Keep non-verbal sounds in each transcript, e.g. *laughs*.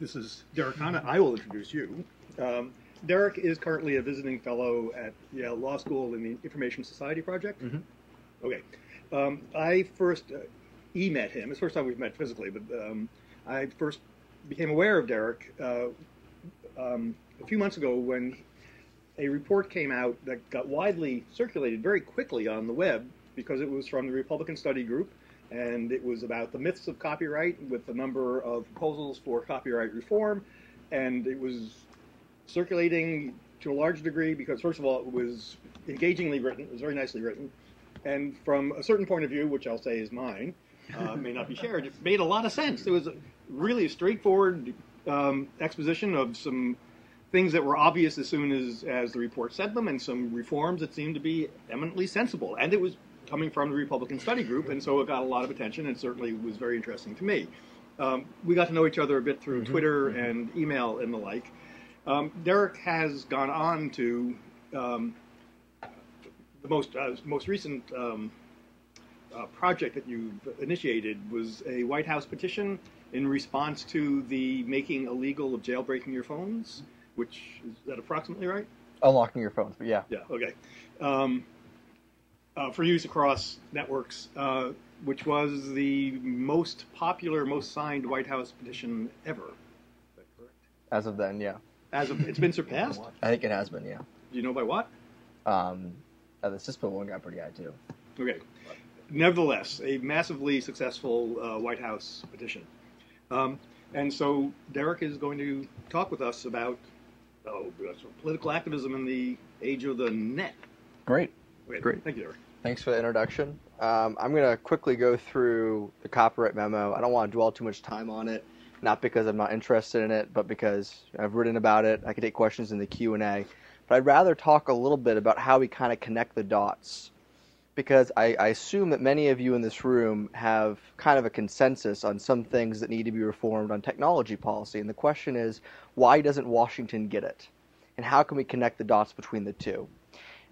this is Derek Khanna. I will introduce you. Um, Derek is currently a visiting fellow at Yale Law School in the Information Society Project. Mhm. Okay. Um, I first uh, e-met him. It's the first time we've met physically, but um, I first became aware of Derek uh, um, a few months ago when a report came out that got widely circulated very quickly on the web because it was from the Republican Study Group and it was about the myths of copyright with a number of proposals for copyright reform. And it was circulating to a large degree because first of all it was engagingly written. It was very nicely written. And from a certain point of view which i'll say is mine uh, may not be *laughs* shared it made a lot of sense. It was a really a straightforward um, exposition of some things that were obvious as soon as, as the report said them and some reforms that seemed to be eminently sensible. And it was coming from the republican study group and so it got a lot of attention and certainly was very interesting to me um, we got to know each other a bit through twitter and email and the like um, Derek has gone on to um, the most uh, most recent um, uh, project that you've initiated was a White House petition in response to the making illegal of jailbreaking your phones, which is that approximately right? Unlocking your phones, but yeah. Yeah. Okay. Uh, for use across networks, uh, which was the most popular, most signed White House petition ever. Is that correct? As of then, yeah. As of, it's been surpassed. *laughs* I think it has been, yeah. Do you know by what? Um, uh, the CISPA one got pretty high too. Okay. Nevertheless, a massively successful uh, White House petition. Um, and so Derek is going to talk with us about oh, political activism in the age of the net. Great. Okay, Great. Thank you, Derek. Thanks for the introduction. Um, I'm going to quickly go through the copyright memo. I don't want to dwell too much time on it, not because I'm not interested in it, but because I've written about it. I can take questions in the Q&A. But I'd rather talk a little bit about how we kind of connect the dots because I, I assume that many of you in this room have kind of a consensus on some things that need to be reformed on technology policy. And the question is, why doesn't Washington get it? And how can we connect the dots between the two?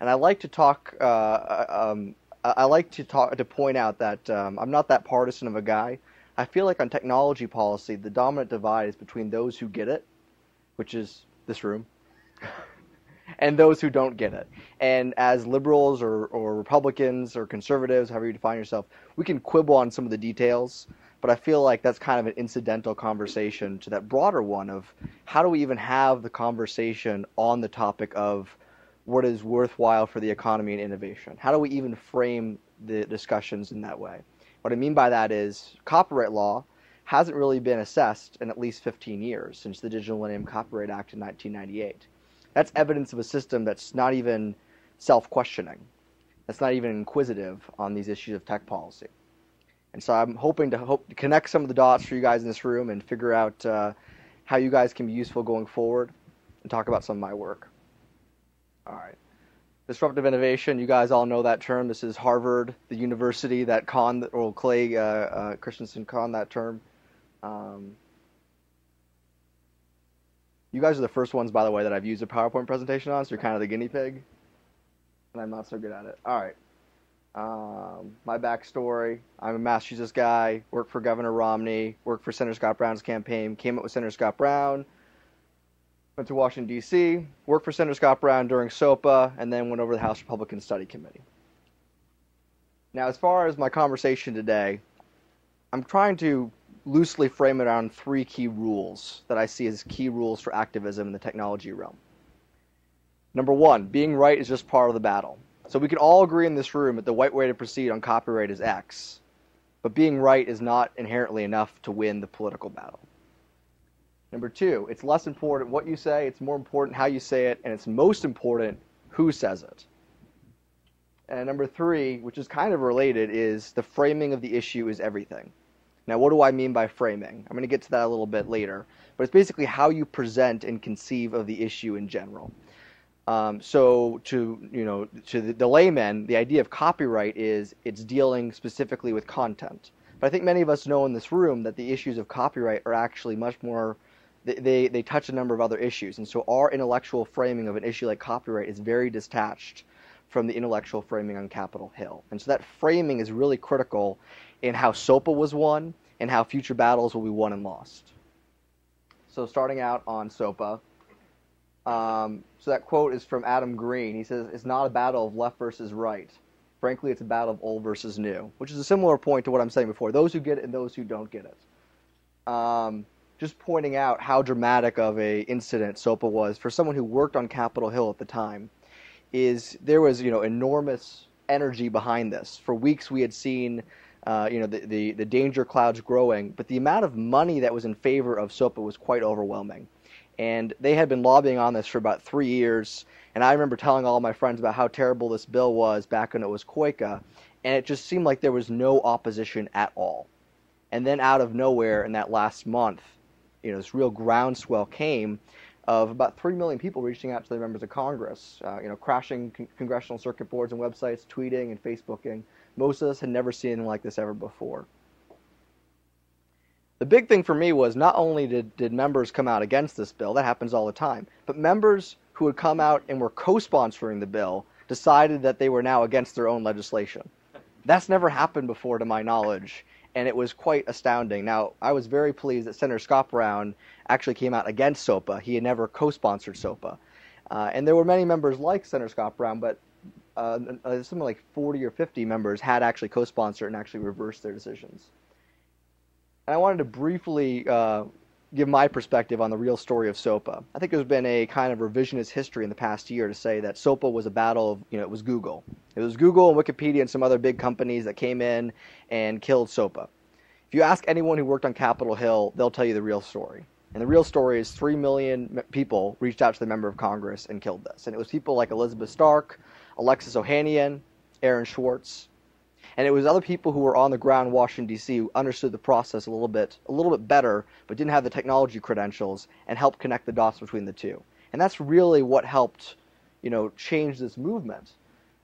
And I like to talk. Uh, um, I I like to talk to point out that um, I'm not that partisan of a guy. I feel like on technology policy, the dominant divide is between those who get it, which is this room, *laughs* and those who don't get it. And as liberals or, or Republicans or conservatives, however you define yourself, we can quibble on some of the details. But I feel like that's kind of an incidental conversation to that broader one of how do we even have the conversation on the topic of what is worthwhile for the economy and innovation? How do we even frame the discussions in that way? What I mean by that is copyright law hasn't really been assessed in at least 15 years since the Digital Millennium Copyright Act in 1998. That's evidence of a system that's not even self questioning, that's not even inquisitive on these issues of tech policy. And so I'm hoping to hope to connect some of the dots for you guys in this room and figure out uh, how you guys can be useful going forward and talk about some of my work. All right. Disruptive innovation, you guys all know that term. This is Harvard, the university that con or Clay uh, uh, Christensen conned that term. Um, you guys are the first ones, by the way, that I've used a PowerPoint presentation on, so you're kind of the guinea pig. And I'm not so good at it. All right. Um, my backstory I'm a Massachusetts guy, worked for Governor Romney, worked for Senator Scott Brown's campaign, came up with Senator Scott Brown, went to Washington, D.C., worked for Senator Scott Brown during SOPA, and then went over to the House Republican Study Committee. Now, as far as my conversation today, I'm trying to loosely frame it around three key rules that I see as key rules for activism in the technology realm. Number one, being right is just part of the battle. So we can all agree in this room that the right way to proceed on copyright is X, but being right is not inherently enough to win the political battle. Number two, it's less important what you say, it's more important how you say it, and it's most important who says it. And number three, which is kind of related, is the framing of the issue is everything. Now, what do I mean by framing? I'm going to get to that a little bit later, but it's basically how you present and conceive of the issue in general. Um, so, to you know, to the, the layman, the idea of copyright is it's dealing specifically with content. But I think many of us know in this room that the issues of copyright are actually much more. They, they, touch a number of other issues, and so our intellectual framing of an issue like copyright is very detached from the intellectual framing on Capitol Hill. And so that framing is really critical in how SOPA was won and how future battles will be won and lost. So starting out on SOPA. Um, so that quote is from Adam Green. He says, "It's not a battle of left versus right. Frankly, it's a battle of old versus new," which is a similar point to what I'm saying before. Those who get it and those who don't get it. Um, just pointing out how dramatic of a incident SOPA was for someone who worked on Capitol Hill at the time. Is there was you know enormous energy behind this. For weeks we had seen uh, you know, the, the, the danger clouds growing, but the amount of money that was in favor of SOPA was quite overwhelming. And they had been lobbying on this for about three years. And I remember telling all my friends about how terrible this bill was back when it was COICA. And it just seemed like there was no opposition at all. And then out of nowhere in that last month, you know, this real groundswell came of about 3 million people reaching out to their members of Congress, uh, you know, crashing con- congressional circuit boards and websites, tweeting and Facebooking. Most of us had never seen anything like this ever before. The big thing for me was not only did, did members come out against this bill, that happens all the time, but members who had come out and were co sponsoring the bill decided that they were now against their own legislation. That's never happened before, to my knowledge, and it was quite astounding. Now, I was very pleased that Senator Scott Brown actually came out against SOPA. He had never co sponsored SOPA. Uh, and there were many members like Senator Scott Brown, but uh, uh, something like 40 or 50 members had actually co-sponsored and actually reversed their decisions. And I wanted to briefly uh, give my perspective on the real story of SOPA. I think there's been a kind of revisionist history in the past year to say that SOPA was a battle of, you know, it was Google. It was Google and Wikipedia and some other big companies that came in and killed SOPA. If you ask anyone who worked on Capitol Hill, they'll tell you the real story. And the real story is 3 million people reached out to the member of Congress and killed this. And it was people like Elizabeth Stark, Alexis Ohanian, Aaron Swartz, and it was other people who were on the ground in Washington D.C. who understood the process a little bit, a little bit better, but didn't have the technology credentials and helped connect the dots between the two. And that's really what helped, you know, change this movement.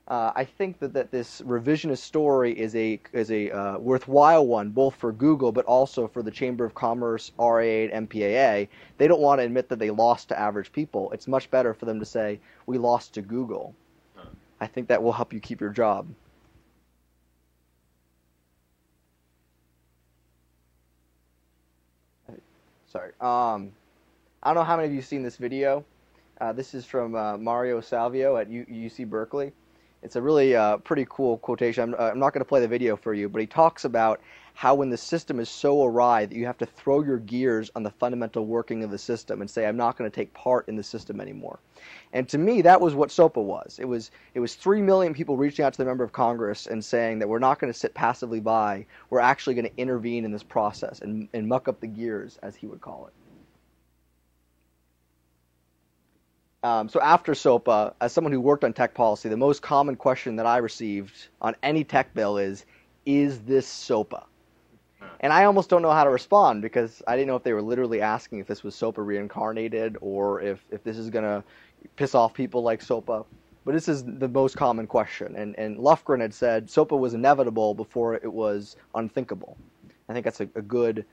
Uh, I think that, that this revisionist story is a is a uh, worthwhile one, both for Google but also for the Chamber of Commerce, RIAA, and MPAA. They don't want to admit that they lost to average people. It's much better for them to say we lost to Google I think that will help you keep your job. Sorry. Um, I don't know how many of you seen this video. Uh, this is from uh, Mario Savio at U- UC Berkeley. It's a really uh, pretty cool quotation. I'm, uh, I'm not going to play the video for you, but he talks about how when the system is so awry that you have to throw your gears on the fundamental working of the system and say, I'm not going to take part in the system anymore. And to me, that was what SOPA was. It was it was three million people reaching out to the member of Congress and saying that we're not going to sit passively by. We're actually going to intervene in this process and, and muck up the gears, as he would call it. Um, so after SOPA, as someone who worked on tech policy, the most common question that I received on any tech bill is, "Is this SOPA?" And I almost don't know how to respond because I didn't know if they were literally asking if this was SOPA reincarnated or if, if this is going to piss off people like SOPA. But this is the most common question. And, and Lofgren had said SOPA was inevitable before it was unthinkable. I think that's a, a good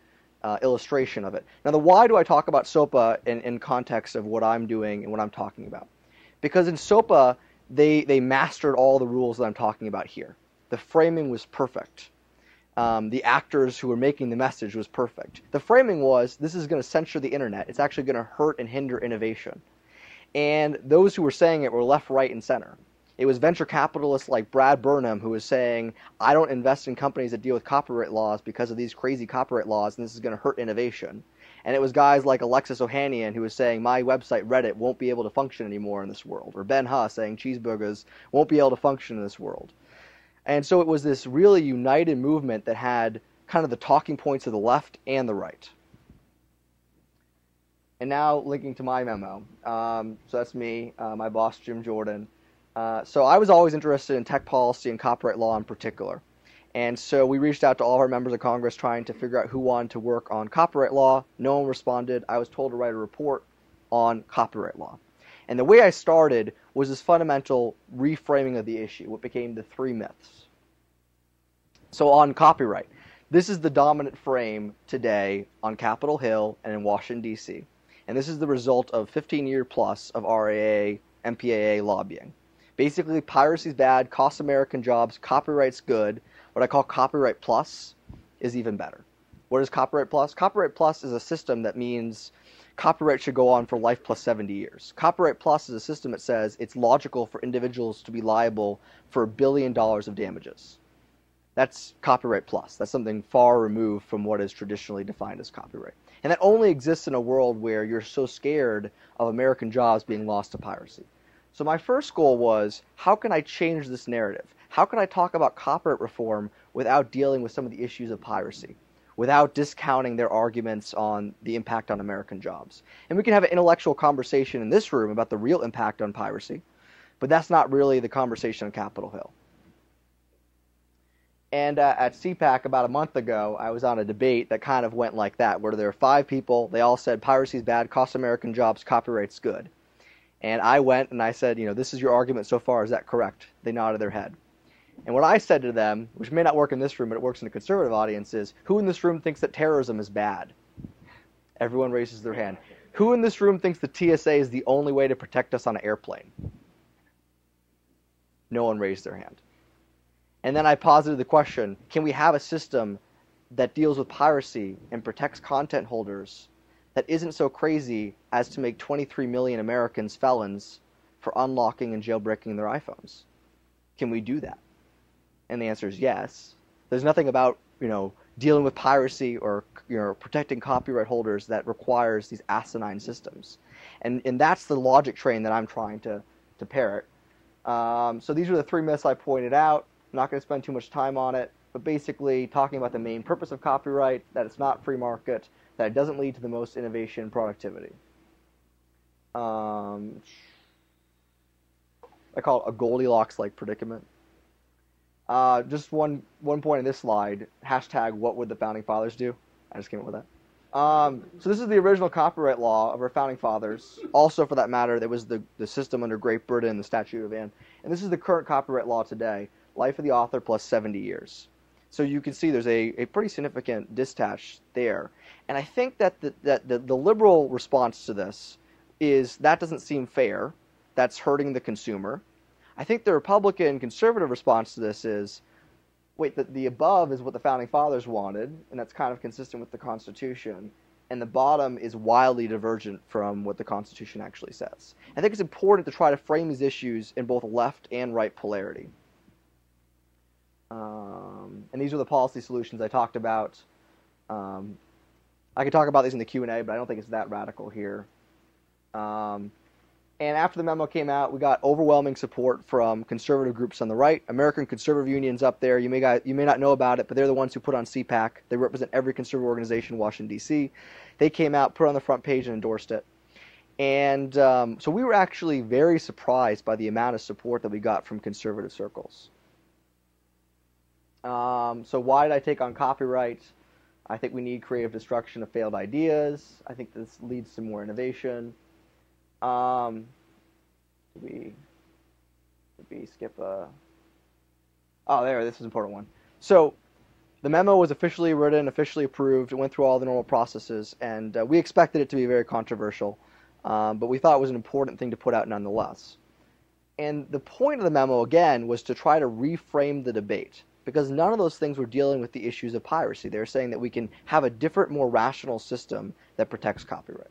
uh, illustration of it. Now, the why do I talk about SOPA in, in context of what I'm doing and what I'm talking about? Because in SOPA, they, they mastered all the rules that I'm talking about here. The framing was perfect um, the actors who were making the message was perfect. The framing was this is going to censor the internet. It's actually going to hurt and hinder innovation. And those who were saying it were left, right, and center. It was venture capitalists like Brad Burnham who was saying, I don't invest in companies that deal with copyright laws because of these crazy copyright laws, and this is going to hurt innovation. And it was guys like Alexis Ohanian who was saying, my website Reddit won't be able to function anymore in this world. Or Ben Huh saying cheeseburgers won't be able to function in this world. And so it was this really united movement that had kind of the talking points of the left and the right. And now linking to my memo. Um, so that's me, uh, my boss, Jim Jordan. Uh, so I was always interested in tech policy and copyright law in particular. And so we reached out to all of our members of Congress trying to figure out who wanted to work on copyright law. No one responded. I was told to write a report on copyright law. And the way I started was this fundamental reframing of the issue, what became the three myths. So on copyright, this is the dominant frame today on Capitol Hill and in Washington, D.C. And this is the result of 15 year plus of RIAA, MPAA lobbying. Basically, piracy's bad, costs American jobs, copyright's good. What I call copyright plus is even better. What is copyright plus? Copyright plus is a system that means copyright should go on for life plus 70 years. Copyright Plus is a system that says it's logical for individuals to be liable for a billion dollars of damages. That's Copyright Plus. That's something far removed from what is traditionally defined as copyright. And that only exists in a world where you're so scared of American jobs being lost to piracy. So my first goal was how can I change this narrative? How can I talk about copyright reform without dealing with some of the issues of piracy? Without discounting their arguments on the impact on American jobs. And we can have an intellectual conversation in this room about the real impact on piracy, but that's not really the conversation on Capitol Hill. And uh, at CPAC about a month ago, I was on a debate that kind of went like that, where there were five people. They all said piracy's bad, costs American jobs, copyright's good. And I went and I said, you know, this is your argument so far. Is that correct? They nodded their head. And what I said to them, which may not work in this room, but it works in a conservative audience, is who in this room thinks that terrorism is bad? Everyone raises their hand. Who in this room thinks the TSA is the only way to protect us on an airplane? No one raised their hand. And then I posited the question can we have a system that deals with piracy and protects content holders that isn't so crazy as to make 23 million Americans felons for unlocking and jailbreaking their iPhones? Can we do that? And the answer is yes. There's nothing about, you know, dealing with piracy or you know protecting copyright holders that requires these asinine systems. And and that's the logic train that I'm trying to to parrot. Um, so these are the three myths I pointed out. I'm not going to spend too much time on it, but basically talking about the main purpose of copyright, that it's not free market, that it doesn't lead to the most innovation and productivity. Um, I call it a Goldilocks-like predicament. Uh, just one one point in this slide. Hashtag What would the founding fathers do? I just came up with that. Um, so this is the original copyright law of our founding fathers. Also, for that matter, there was the, the system under Great Britain, the Statute of Anne, and this is the current copyright law today. Life of the author plus 70 years. So you can see there's a, a pretty significant distache there. And I think that the, that the, the liberal response to this is that doesn't seem fair. That's hurting the consumer. I think the Republican conservative response to this is wait, the, the above is what the founding fathers wanted, and that's kind of consistent with the Constitution, and the bottom is wildly divergent from what the Constitution actually says. I think it's important to try to frame these issues in both left and right polarity. Um, and these are the policy solutions I talked about. Um, I could talk about these in the Q&A, but I don't think it's that radical here. Um, and after the memo came out, we got overwhelming support from conservative groups on the right. American Conservative Union's up there. You may you may not know about it, but they're the ones who put on CPAC. They represent every conservative organization in Washington D.C. They came out, put on the front page, and endorsed it. And um, so we were actually very surprised by the amount of support that we got from conservative circles. Um, so why did I take on copyright? I think we need creative destruction of failed ideas. I think this leads to more innovation. Um, did we, did we skip a? Oh, there. This is an important one. So, the memo was officially written, officially approved. It went through all the normal processes, and uh, we expected it to be very controversial, um, but we thought it was an important thing to put out nonetheless. And the point of the memo, again, was to try to reframe the debate because none of those things were dealing with the issues of piracy. They were saying that we can have a different, more rational system that protects copyright.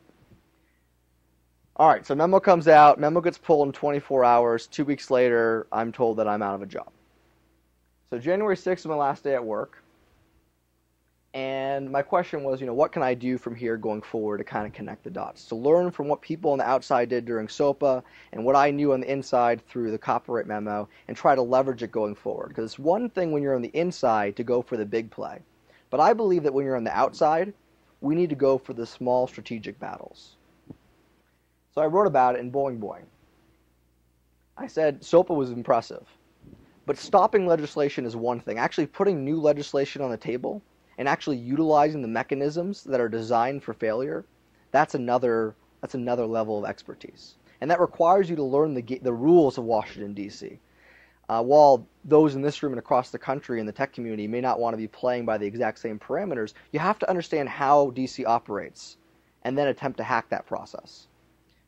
All right, so memo comes out. Memo gets pulled in 24 hours. Two weeks later, I'm told that I'm out of a job. So January 6th is my last day at work. And my question was, you know, what can I do from here going forward to kind of connect the dots? To learn from what people on the outside did during SOPA and what I knew on the inside through the copyright memo and try to leverage it going forward. Because it's one thing when you're on the inside to go for the big play. But I believe that when you're on the outside, we need to go for the small strategic battles. So I wrote about it in Boing Boing. I said SOPA was impressive, but stopping legislation is one thing. Actually putting new legislation on the table and actually utilizing the mechanisms that are designed for failure, that's another that's another level of expertise. And that requires you to learn the the rules of Washington D.C. Uh, while those in this room and across the country in the tech community may not want to be playing by the exact same parameters, you have to understand how DC operates and then attempt to hack that process.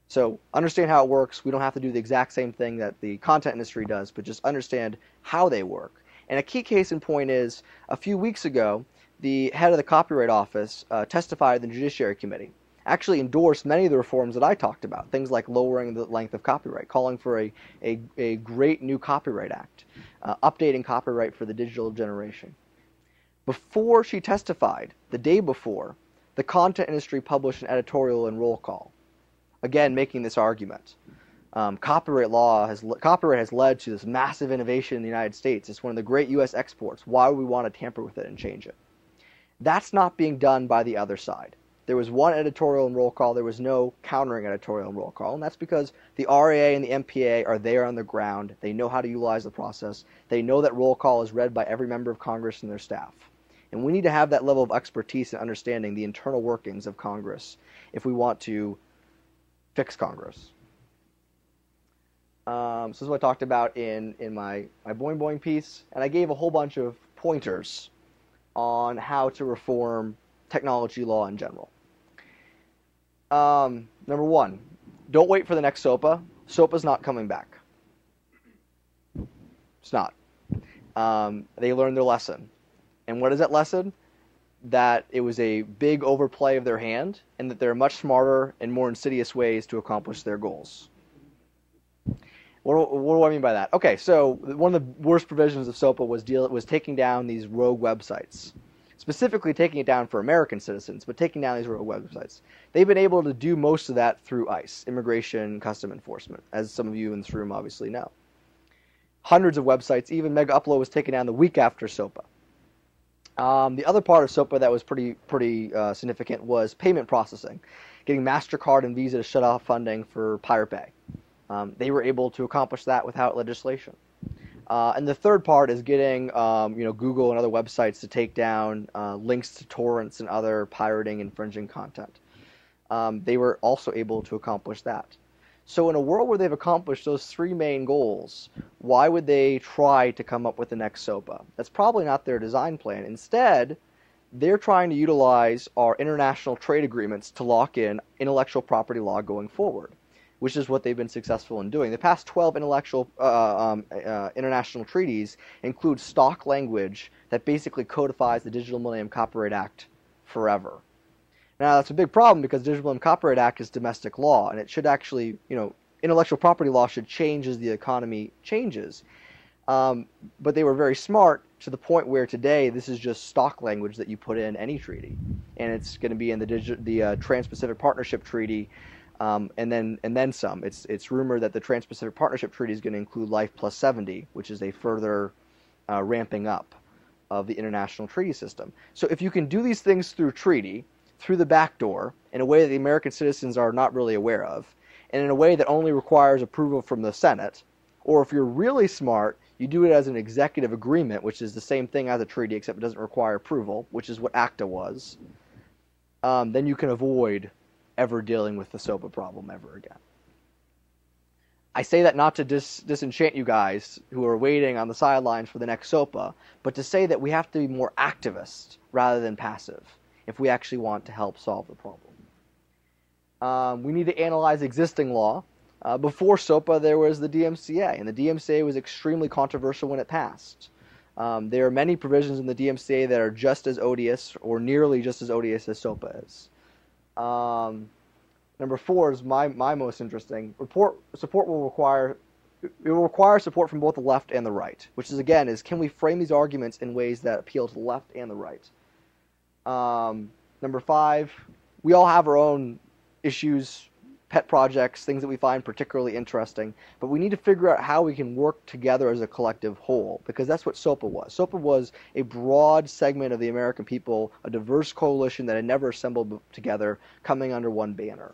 So understand how it works. We don't have to do the exact same thing that the content industry does, but just understand how they work. And a key case in point is a few weeks ago, the head of the Copyright Office uh, testified in the Judiciary Committee actually endorsed many of the reforms that I talked about, things like lowering the length of copyright, calling for a, a, a great new Copyright Act, uh, updating copyright for the digital generation. Before she testified, the day before, the content industry published an editorial and roll call, again making this argument. Um, copyright law has copyright has led to this massive innovation in the United States. It's one of the great U.S. exports. Why would we want to tamper with it and change it? That's not being done by the other side. There was one editorial and roll call. There was no countering editorial and roll call, and that's because the RIAA and the MPA are there on the ground. They know how to utilize the process. They know that roll call is read by every member of Congress and their staff. And we need to have that level of expertise and understanding the internal workings of Congress if we want to fix Congress. Um, so this is what I talked about in, in my, my Boing Boing piece, and I gave a whole bunch of pointers on how to reform technology law in general. Um, number one, don't wait for the next SOPA. SOPA's not coming back. It's not. Um, they learned their lesson. And what is that lesson? That it was a big overplay of their hand, and that there are much smarter and more insidious ways to accomplish their goals. What, what do I mean by that? Okay, so one of the worst provisions of SOPA was deal was taking down these rogue websites specifically taking it down for American citizens, but taking down these rogue websites. They've been able to do most of that through ICE, Immigration Custom Enforcement, as some of you in this room obviously know. Hundreds of websites, even Megaupload was taken down the week after SOPA. Um, the other part of SOPA that was pretty pretty uh, significant was payment processing, getting Mastercard and Visa to shut off funding for Pirate Bay. Um, they were able to accomplish that without legislation. Uh, and the third part is getting um, you know Google and other websites to take down uh, links to torrents and other pirating, infringing content. Um, they were also able to accomplish that. So in a world where they've accomplished those three main goals, why would they try to come up with the next SOPA? That's probably not their design plan. Instead, they're trying to utilize our international trade agreements to lock in intellectual property law going forward which is what they've been successful in doing. The past 12 intellectual uh, um, uh, international treaties include stock language that basically codifies the Digital Millennium Copyright Act forever. Now that's a big problem because the Digital Millennium Copyright Act is domestic law, and it should actually, you know, intellectual property law should change as the economy changes. Um, but they were very smart to the point where today this is just stock language that you put in any treaty, and it's going to be in the digi- the uh, Trans-Pacific Partnership Treaty um, and then and then some. It's it's rumored that the Trans-Pacific Partnership Treaty is going to include Life Plus 70, which is a further uh, ramping up of the international treaty system. So if you can do these things through treaty, through the back door, in a way that the American citizens are not really aware of, and in a way that only requires approval from the Senate, or if you're really smart, you do it as an executive agreement, which is the same thing as a treaty, except it doesn't require approval, which is what ACTA was. Um, then you can avoid ever dealing with the SOPA problem ever again. I say that not to dis- disenchant you guys who are waiting on the sidelines for the next SOPA, but to say that we have to be more activist rather than passive if we actually want to help solve the problem. Um, we need to analyze existing law. Uh, before SOPA, there was the DMCA, and the DMCA was extremely controversial when it passed. Um, there are many provisions in the DMCA that are just as odious or nearly just as odious as SOPA is. Um, number four is my, my most interesting. Report support will require it will require support from both the left and the right, which is again is can we frame these arguments in ways that appeal to the left and the right. Um, number five, we all have our own issues, pet projects, things that we find particularly interesting, but we need to figure out how we can work together as a collective whole, because that's what SOPA was. SOPA was a broad segment of the American people, a diverse coalition that had never assembled together, coming under one banner.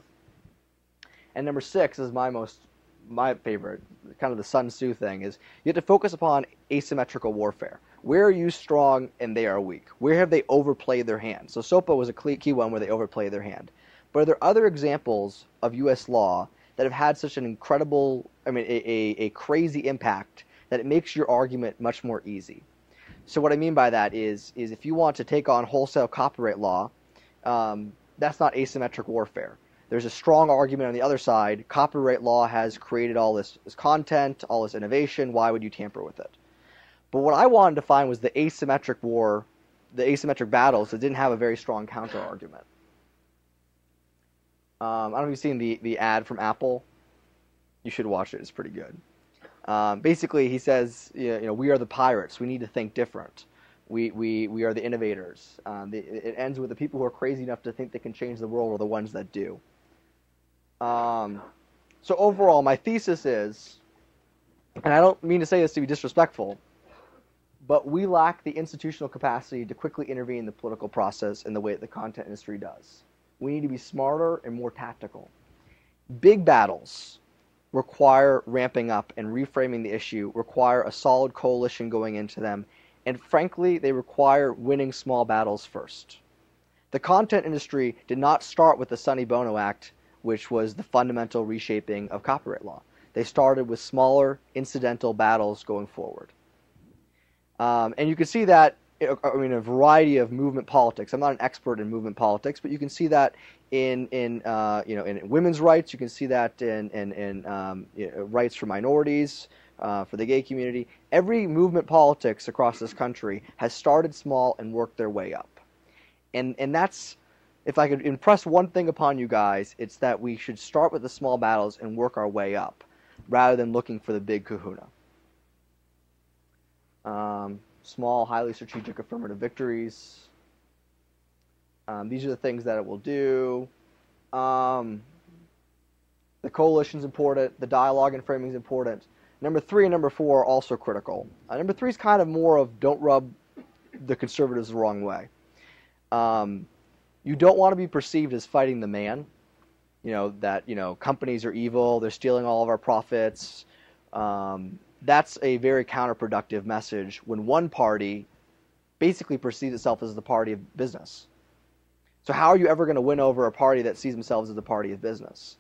And number six is my most my favorite, kind of the Sun Tzu thing, is you have to focus upon asymmetrical warfare. Where are you strong and they are weak? Where have they overplayed their hand? So SOPA was a key one where they overplayed their hand. But are there other examples of U.S. law that have had such an incredible, I mean, a, a, a crazy impact that it makes your argument much more easy? So what I mean by that is, is if you want to take on wholesale copyright law, um, that's not asymmetric warfare. There's a strong argument on the other side. Copyright law has created all this, this content, all this innovation. Why would you tamper with it? But what I wanted to find was the asymmetric war, the asymmetric battles that didn't have a very strong counter argument. Um, I don't know if you've seen the, the ad from Apple. You should watch it. It's pretty good. Um, basically, he says, you know, we are the pirates. We need to think different. We, we, we are the innovators. Um, the, it ends with the people who are crazy enough to think they can change the world are the ones that do. Um, so overall, my thesis is, and I don't mean to say this to be disrespectful, but we lack the institutional capacity to quickly intervene in the political process in the way that the content industry does. We need to be smarter and more tactical. Big battles require ramping up and reframing the issue, require a solid coalition going into them, and frankly, they require winning small battles first. The content industry did not start with the Sonny Bono Act, which was the fundamental reshaping of copyright law. They started with smaller, incidental battles going forward. Um, and you can see that I mean, a variety of movement politics. I'm not an expert in movement politics, but you can see that in in uh, you know in women's rights. You can see that in in, in um, you know, rights for minorities, uh, for the gay community. Every movement politics across this country has started small and worked their way up, and and that's if I could impress one thing upon you guys, it's that we should start with the small battles and work our way up, rather than looking for the big Kahuna. Um, small, highly strategic affirmative victories. Um, these are the things that it will do. Um, the coalition is important. The dialogue and framing is important. Number three and number four are also critical. Uh, number three is kind of more of don't rub the conservatives the wrong way. Um, you don't want to be perceived as fighting the man. You know that you know companies are evil. They're stealing all of our profits. Um, that's a very counterproductive message when one party basically perceives itself as the party of business. So how are you ever going to win over a party that sees themselves as the party of business?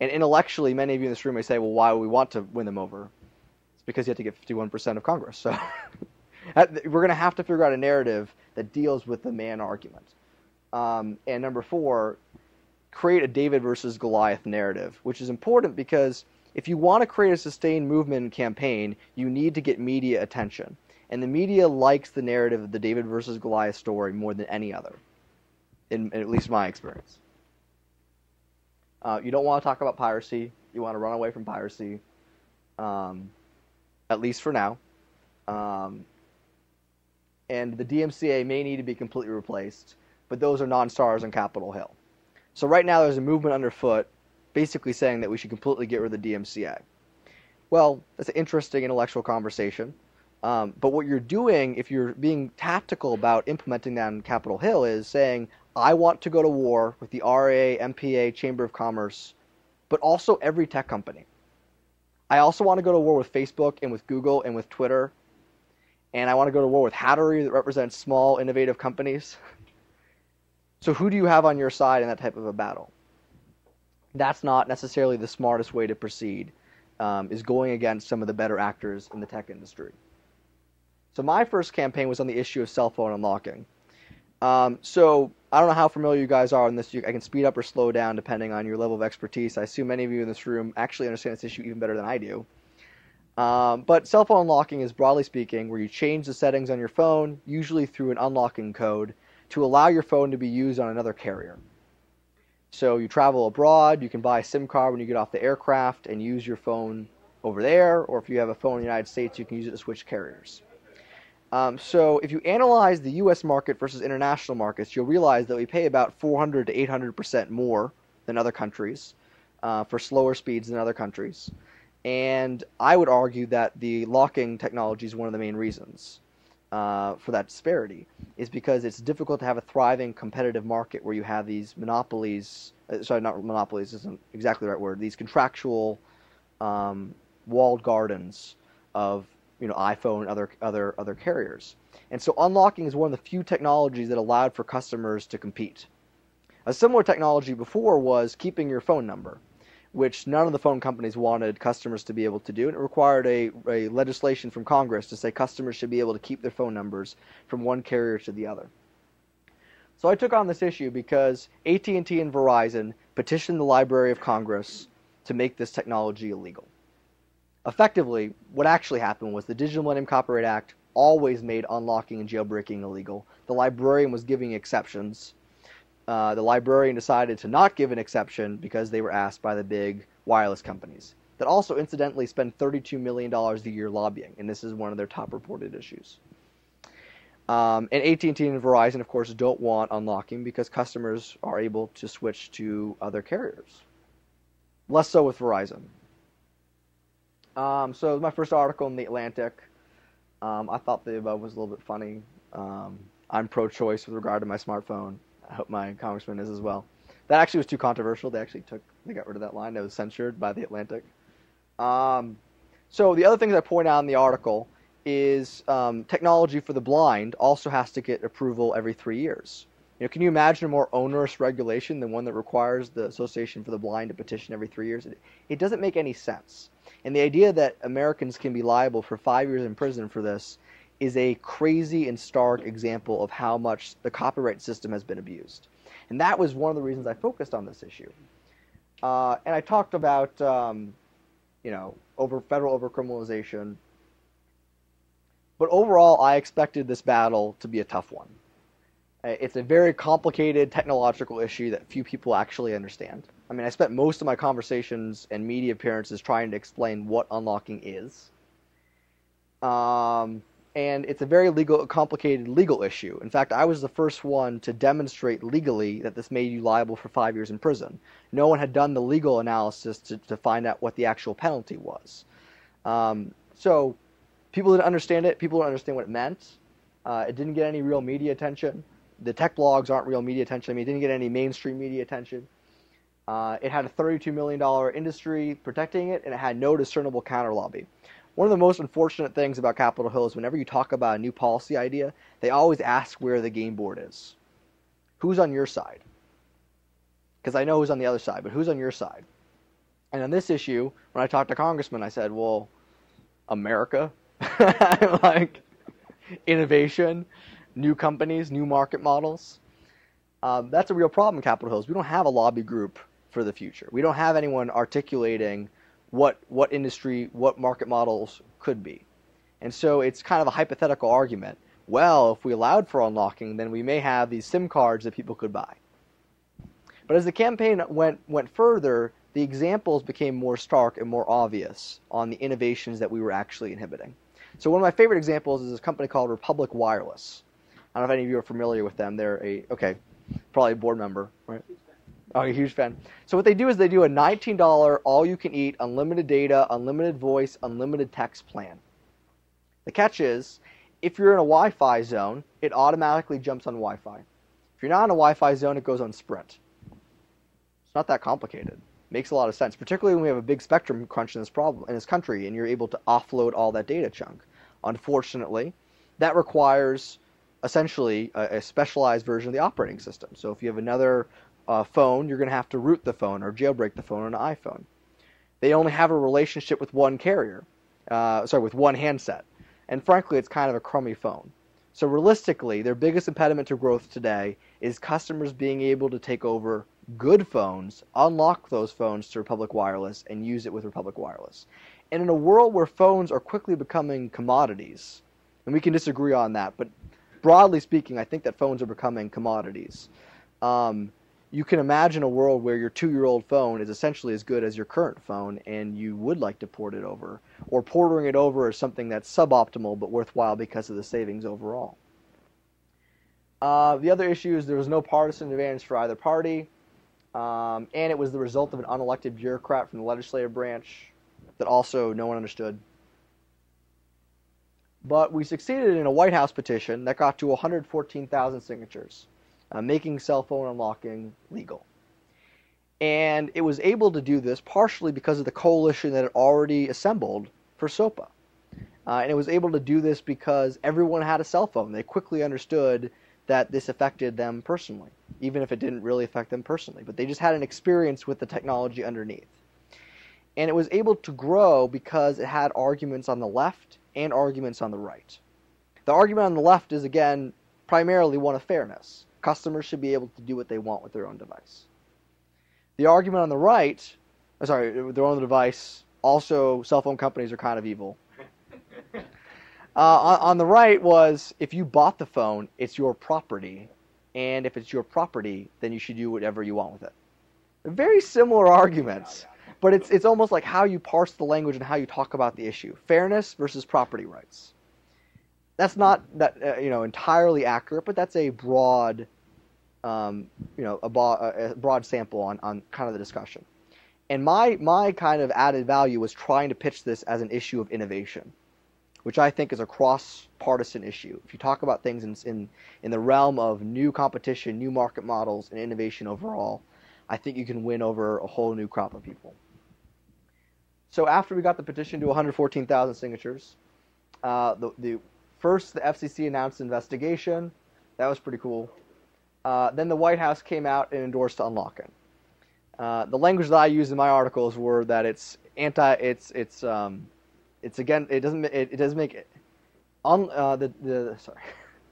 And intellectually, many of you in this room may say, well, why would we want to win them over? It's because you have to get 51% of Congress. So *laughs* we're going to have to figure out a narrative that deals with the man argument. Um, and number four, create a David versus Goliath narrative, which is important because – if you want to create a sustained movement and campaign, you need to get media attention. And the media likes the narrative of the David versus Goliath story more than any other, in, in at least my experience. Uh, you don't want to talk about piracy. You want to run away from piracy, um, at least for now. Um, and the DMCA may need to be completely replaced, but those are non-stars on Capitol Hill. So right now there's a movement underfoot basically saying that we should completely get rid of the DMCA. Well, that's an interesting intellectual conversation. Um, but what you're doing, if you're being tactical about implementing that on Capitol Hill, is saying, I want to go to war with the RA, MPA, Chamber of Commerce, but also every tech company. I also want to go to war with Facebook and with Google and with Twitter. And I want to go to war with Hattery that represents small, innovative companies. *laughs* So who do you have on your side in that type of a battle? That's not necessarily the smartest way to proceed, um, is going against some of the better actors in the tech industry. So my first campaign was on the issue of cell phone unlocking. Um, so I don't know how familiar you guys are on this. I can speed up or slow down depending on your level of expertise. I assume many of you in this room actually understand this issue even better than I do. Um, but cell phone unlocking is broadly speaking where you change the settings on your phone, usually through an unlocking code, to allow your phone to be used on another carrier. So you travel abroad, you can buy a SIM card when you get off the aircraft and use your phone over there, or if you have a phone in the United States, you can use it to switch carriers. Um, so if you analyze the U.S. market versus international markets, you'll realize that we pay about 400 to 800 percent more than other countries uh, for slower speeds than other countries. And I would argue that the locking technology is one of the main reasons uh, for that disparity is because it's difficult to have a thriving competitive market where you have these monopolies. Uh, sorry, not monopolies isn't exactly the right word. These contractual um, walled gardens of you know iPhone and other other other carriers. And so unlocking is one of the few technologies that allowed for customers to compete. A similar technology before was keeping your phone number which none of the phone companies wanted customers to be able to do, and it required a, a legislation from Congress to say customers should be able to keep their phone numbers from one carrier to the other. So I took on this issue because AT&T and Verizon petitioned the Library of Congress to make this technology illegal. Effectively, what actually happened was the Digital Millennium Copyright Act always made unlocking and jailbreaking illegal. The librarian was giving exceptions, uh, the librarian decided to not give an exception because they were asked by the big wireless companies that also incidentally spend $32 million a year lobbying, and this is one of their top reported issues. Um, and AT&T and Verizon, of course, don't want unlocking because customers are able to switch to other carriers. Less so with Verizon. Um, so my first article in the Atlantic. Um, I thought the above was a little bit funny. Um, I'm pro-choice with regard to my smartphone. I hope my congressman is as well. That actually was too controversial. They actually took they got rid of that line. It was censored by the Atlantic. Um, so the other things I point out in the article is um, technology for the blind also has to get approval every three years. You know, can you imagine a more onerous regulation than one that requires the Association for the Blind to petition every three years? It, it doesn't make any sense. And the idea that Americans can be liable for five years in prison for this is a crazy and stark example of how much the copyright system has been abused. And that was one of the reasons I focused on this issue. Uh, and I talked about, um, you know, over federal overcriminalization. But overall, I expected this battle to be a tough one. Uh, it's a very complicated technological issue that few people actually understand. I mean, I spent most of my conversations and media appearances trying to explain what unlocking is. Um, and it's a very legal, complicated legal issue. In fact, I was the first one to demonstrate legally that this made you liable for five years in prison. No one had done the legal analysis to, to find out what the actual penalty was. Um, so people didn't understand it. People didn't understand what it meant. Uh, it didn't get any real media attention. The tech blogs aren't real media attention. I mean, it didn't get any mainstream media attention. Uh, it had a $32 million industry protecting it, and it had no discernible counter lobby. One of the most unfortunate things about Capitol Hill is whenever you talk about a new policy idea, they always ask where the game board is. Who's on your side? Because I know who's on the other side, but who's on your side? And on this issue, when I talked to congressmen, I said, well, America? *laughs* like, innovation, new companies, new market models. Um, that's a real problem in Capitol Hill. We don't have a lobby group for the future. We don't have anyone articulating what what industry, what market models could be. And so it's kind of a hypothetical argument. Well, if we allowed for unlocking, then we may have these SIM cards that people could buy. But as the campaign went went further, the examples became more stark and more obvious on the innovations that we were actually inhibiting. So one of my favorite examples is a company called Republic Wireless. I don't know if any of you are familiar with them. They're a okay, probably a board member, right? Oh, a huge fan. So what they do is they do a $19 all-you-can-eat, unlimited data, unlimited voice, unlimited text plan. The catch is, if you're in a Wi-Fi zone, it automatically jumps on Wi-Fi. If you're not in a Wi-Fi zone, it goes on Sprint. It's not that complicated. Makes a lot of sense, particularly when we have a big spectrum crunch in this problem in this country, and you're able to offload all that data chunk. Unfortunately, that requires essentially a, a specialized version of the operating system. So if you have another uh, phone, you're going to have to root the phone or jailbreak the phone on an iPhone. They only have a relationship with one carrier, uh, sorry, with one handset. And frankly, it's kind of a crummy phone. So realistically, their biggest impediment to growth today is customers being able to take over good phones, unlock those phones to Republic Wireless, and use it with Republic Wireless. And in a world where phones are quickly becoming commodities, and we can disagree on that, but broadly speaking, I think that phones are becoming commodities. Um, you can imagine a world where your two year old phone is essentially as good as your current phone and you would like to port it over. Or porting it over is something that's suboptimal but worthwhile because of the savings overall. Uh, the other issue is there was no partisan advantage for either party, um, and it was the result of an unelected bureaucrat from the legislative branch that also no one understood. But we succeeded in a White House petition that got to 114,000 signatures uh, making cell phone unlocking legal. And it was able to do this partially because of the coalition that had already assembled for SOPA. Uh, and it was able to do this because everyone had a cell phone. They quickly understood that this affected them personally, even if it didn't really affect them personally. But they just had an experience with the technology underneath. And it was able to grow because it had arguments on the left and arguments on the right. The argument on the left is, again, primarily one of fairness customers should be able to do what they want with their own device. The argument on the right, uh, sorry, their own device, also cell phone companies are kind of evil. *laughs* Uh, on, on, the right was if you bought the phone, it's your property, and if it's your property, then you should do whatever you want with it. Very similar arguments, but it's it's almost like how you parse the language and how you talk about the issue. Fairness versus property rights. That's not that uh, you know entirely accurate, but that's a broad, um, you know, a, bo- a broad sample on, on kind of the discussion. And my my kind of added value was trying to pitch this as an issue of innovation which I think is a cross-partisan issue. If you talk about things in, in, in the realm of new competition, new market models, and innovation overall, I think you can win over a whole new crop of people. So after we got the petition to 114,000 signatures, uh, the, the first the FCC announced investigation. That was pretty cool. Uh, then the White House came out and endorsed unlocking. Uh, the language that I used in my articles were that it's anti, it's it's um, it's again it doesn't it, it doesn't make it on uh, the the sorry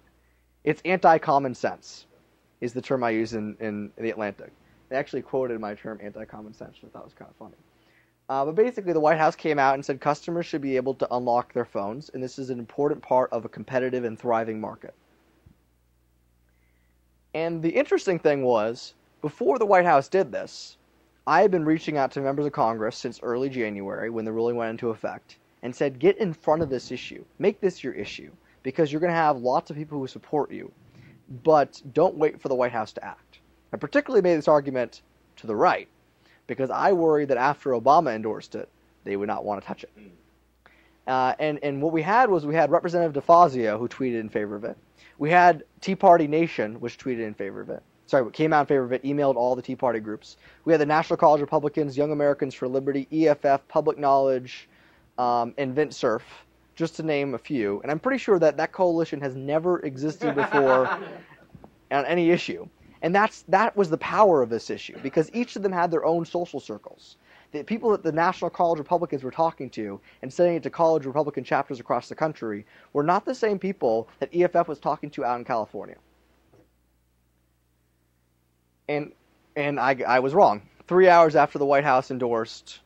*laughs* it's anti common sense is the term I use in, in, the Atlantic. They actually quoted my term anti common sense, which I thought was kind of funny. Uh, but basically, the White House came out and said customers should be able to unlock their phones, and this is an important part of a competitive and thriving market. And the interesting thing was, before the White House did this, I had been reaching out to members of Congress since early January when the ruling went into effect and said, get in front of this issue. Make this your issue because you're going to have lots of people who support you. But don't wait for the White House to act. I particularly made this argument to the right because I worried that after Obama endorsed it, they would not want to touch it. Uh, and, and what we had was we had Representative DeFazio who tweeted in favor of it. We had Tea Party Nation, which tweeted in favor of it. Sorry, came out in favor of it, emailed all the Tea Party groups. We had the National College Republicans, Young Americans for Liberty, EFF, Public Knowledge, um, and Vint Cerf, just to name a few. And I'm pretty sure that that coalition has never existed before *laughs* on any issue. And that's that was the power of this issue because each of them had their own social circles. The people that the National College Republicans were talking to and sending it to college Republican chapters across the country were not the same people that EFF was talking to out in California. And and I, I was wrong. Three hours after the White House endorsed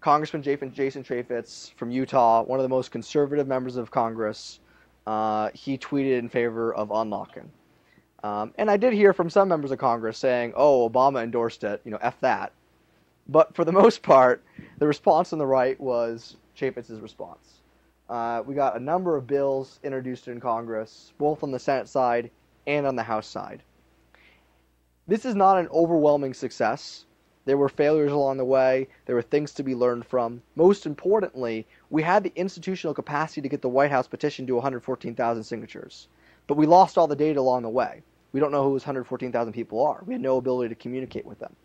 Congressman Jason Chaffetz from Utah, one of the most conservative members of Congress, uh, he tweeted in favor of unlocking. Um, and I did hear from some members of Congress saying, "Oh, Obama endorsed it. You know, f that." But for the *laughs* most part, the response on the right was Chaffetz's response. Uh, we got a number of bills introduced in Congress, both on the Senate side and on the House side. This is not an overwhelming success. There were failures along the way. There were things to be learned from. Most importantly, we had the institutional capacity to get the White House petition to 114,000 signatures. But we lost all the data along the way. We don't know who those 114,000 people are. We had no ability to communicate with them.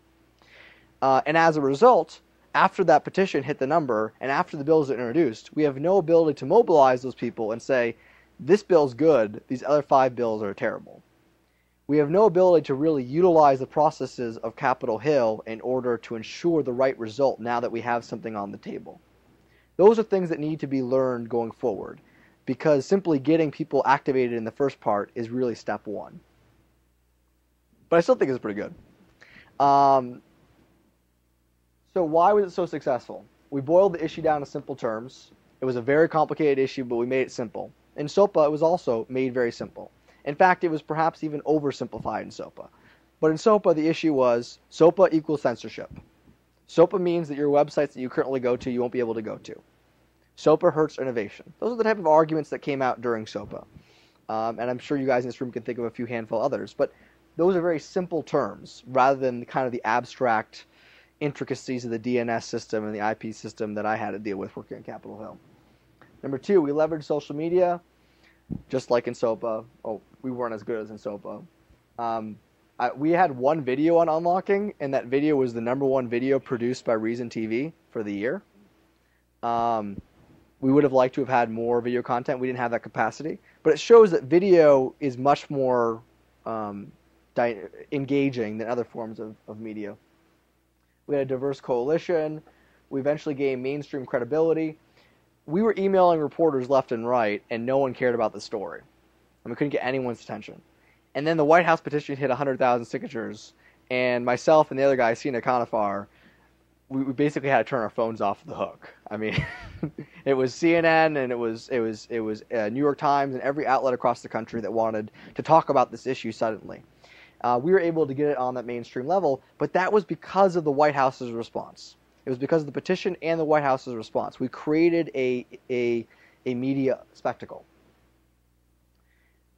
Uh, and as a result, after that petition hit the number and after the bills are introduced, we have no ability to mobilize those people and say, this bill's good, these other five bills are terrible we have no ability to really utilize the processes of Capitol Hill in order to ensure the right result now that we have something on the table. Those are things that need to be learned going forward because simply getting people activated in the first part is really step one. But I still think it's pretty good. Um, so, why was it so successful? We boiled the issue down to simple terms. It was a very complicated issue, but we made it simple. In SOPA, it was also made very simple. In fact, it was perhaps even oversimplified in SOPA. But in SOPA, the issue was SOPA equals censorship. SOPA means that your websites that you currently go to, you won't be able to go to. SOPA hurts innovation. Those are the type of arguments that came out during SOPA. Um, and I'm sure you guys in this room can think of a few handful others. But those are very simple terms rather than kind of the abstract intricacies of the DNS system and the IP system that I had to deal with working on Capitol Hill. Number two, we leveraged social media just like in SOPA. Oh, we weren't as good as in SOPA. Um, I, we had one video on unlocking, and that video was the number one video produced by Reason TV for the year. Um, we would have liked to have had more video content. We didn't have that capacity, but it shows that video is much more um, engaging than other forms of, of media. We had a diverse coalition. We eventually gained mainstream credibility we were emailing reporters left and right, and no one cared about the story. And we couldn't get anyone's attention. And then the White House petition hit 100,000 signatures, and myself and the other guy, Sina Khanifar, we, basically had to turn our phones off the hook. I mean, *laughs* it was CNN and it was it was it was uh, New York Times and every outlet across the country that wanted to talk about this issue suddenly. Uh, we were able to get it on that mainstream level, but that was because of the White House's response. It was because of the petition and the White House's response. We created a, a, a media spectacle.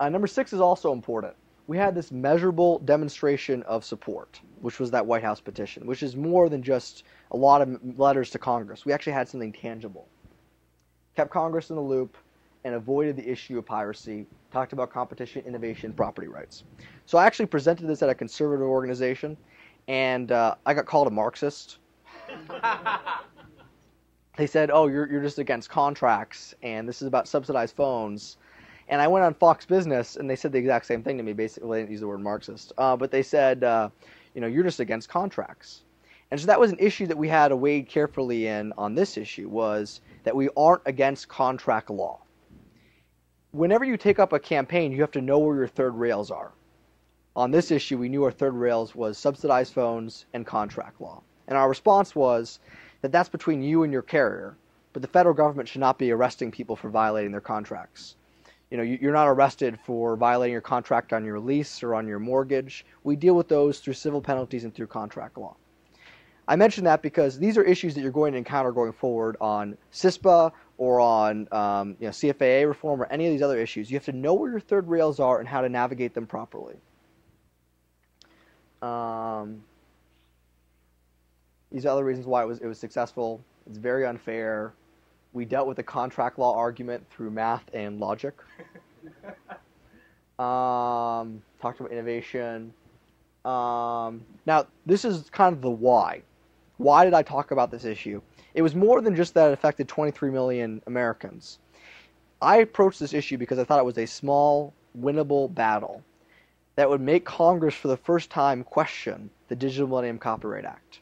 Uh, number six is also important. We had this measurable demonstration of support, which was that White House petition, which is more than just a lot of letters to Congress. We actually had something tangible. Kept Congress in the loop and avoided the issue of piracy, talked about competition, innovation, property rights. So I actually presented this at a conservative organization, and uh, I got called a Marxist. *laughs* they said, "Oh, you're you're just against contracts, and this is about subsidized phones." And I went on Fox Business, and they said the exact same thing to me. Basically, they didn't use the word Marxist, uh, but they said, uh, "You know, you're just against contracts." And so that was an issue that we had to wade carefully in on this issue was that we aren't against contract law. Whenever you take up a campaign, you have to know where your third rails are. On this issue, we knew our third rails was subsidized phones and contract law. And our response was that that's between you and your carrier, but the federal government should not be arresting people for violating their contracts. You know, you're not arrested for violating your contract on your lease or on your mortgage. We deal with those through civil penalties and through contract law. I mention that because these are issues that you're going to encounter going forward on CISPA or on um, you know, CFAA reform or any of these other issues. You have to know where your third rails are and how to navigate them properly. Um, these are other reasons why it was it was successful. It's very unfair. We dealt with the contract law argument through math and logic. um, talked about innovation. Um, now, this is kind of the why. Why did I talk about this issue? It was more than just that it affected 23 million Americans. I approached this issue because I thought it was a small, winnable battle that would make Congress for the first time question the Digital Millennium Copyright Act.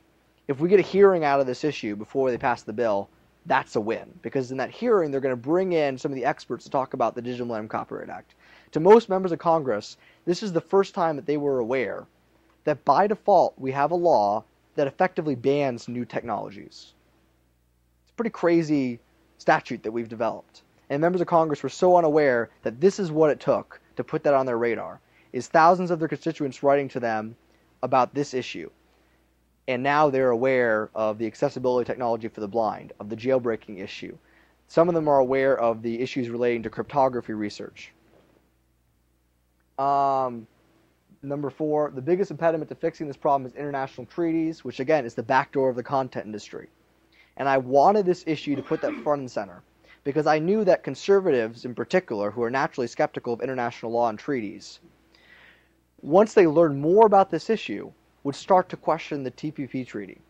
If we get a hearing out of this issue before they pass the bill, that's a win because in that hearing they're going to bring in some of the experts to talk about the Digital Millennium Copyright Act. To most members of Congress, this is the first time that they were aware that by default we have a law that effectively bans new technologies. Pretty crazy statute that we've developed. And members of Congress were so unaware that this is what it took to put that on their radar. Is thousands of their constituents writing to them about this issue. And now they're aware of the accessibility technology for the blind, of the jailbreaking issue. Some of them are aware of the issues relating to cryptography research. Um, Number four, the biggest impediment to fixing this problem is international treaties, which again is the backdoor of the content industry. And I wanted this issue to put that front and center because I knew that conservatives, in particular, who are naturally skeptical of international law and treaties, once they learn more about this issue, would start to question the TPP treaty,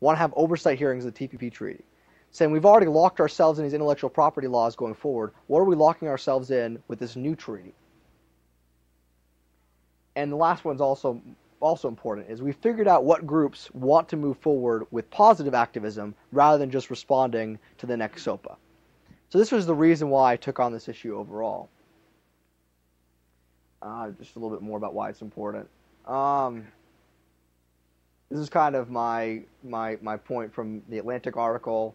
want to have oversight hearings of the TPP treaty, saying we've already locked ourselves in these intellectual property laws going forward. What are we locking ourselves in with this new treaty? and the last one's also also important is we figured out what groups want to move forward with positive activism rather than just responding to the next SOPA. So this was the reason why I took on this issue overall. Uh, just a little bit more about why it's important. Um, this is kind of my my my point from the Atlantic article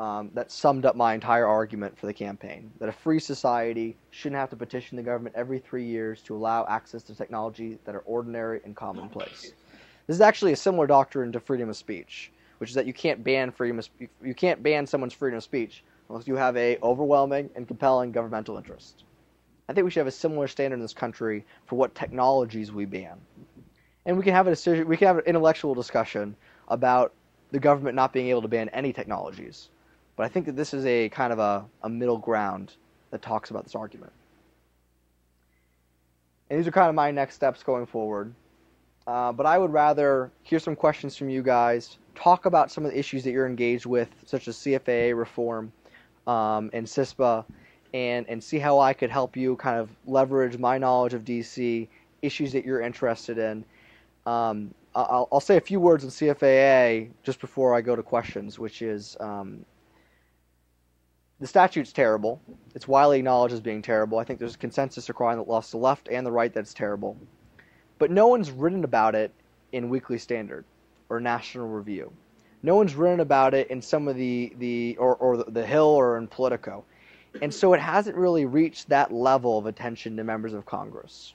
um, that summed up my entire argument for the campaign that a free society shouldn't have to petition the government every three years to allow access to technology that are ordinary and commonplace. This is actually a similar doctrine to freedom of speech, which is that you can't ban freedom of, you can't ban someone's freedom of speech unless you have a overwhelming and compelling governmental interest. I think we should have a similar standard in this country for what technologies we ban. And we can have a decision, we can have an intellectual discussion about the government not being able to ban any technologies. But I think that this is a kind of a, a middle ground that talks about this argument. And these are kind of my next steps going forward. Uh, but I would rather hear some questions from you guys, talk about some of the issues that you're engaged with, such as CFAA reform um, and CISPA, and, and see how I could help you kind of leverage my knowledge of DC, issues that you're interested in. Um, I'll, I'll, say a few words on CFAA just before I go to questions, which is um, the statute's terrible. It's widely acknowledged as being terrible. I think there's a consensus across the left and the right that it's terrible. But no one's written about it in Weekly Standard or National Review. No one's written about it in some of the, the or, or the Hill or in Politico. And so it hasn't really reached that level of attention to members of Congress.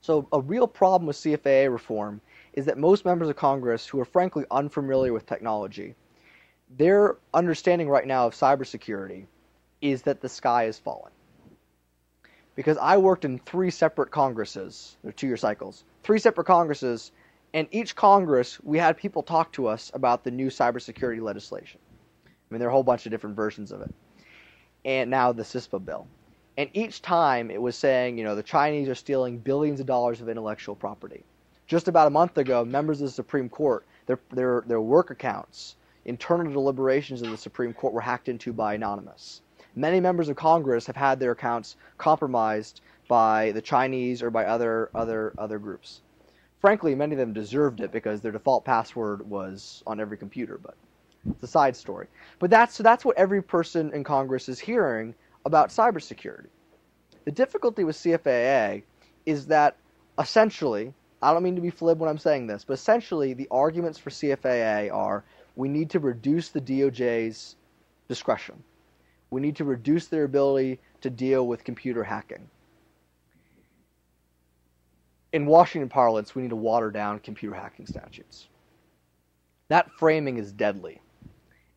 So, a real problem with CFAA reform is that most members of Congress who are frankly unfamiliar with technology, their understanding right now of cybersecurity is that the sky is falling. Because I worked in three separate Congresses, they're two year cycles, three separate Congresses, and each Congress we had people talk to us about the new cybersecurity legislation. I mean, there are a whole bunch of different versions of it. And now the CISPA bill. And each time it was saying, you know, the Chinese are stealing billions of dollars of intellectual property. Just about a month ago, members of the Supreme Court, their, their, their work accounts, internal deliberations of the Supreme Court were hacked into by Anonymous. Many members of Congress have had their accounts compromised by the Chinese or by other, other, other groups. Frankly, many of them deserved it because their default password was on every computer, but it's a side story. But that's, so that's what every person in Congress is hearing about cybersecurity. The difficulty with CFAA is that essentially, I don't mean to be flib when I'm saying this, but essentially the arguments for CFAA are we need to reduce the DOJ's discretion. We need to reduce their ability to deal with computer hacking. In Washington parlance, we need to water down computer hacking statutes. That framing is deadly.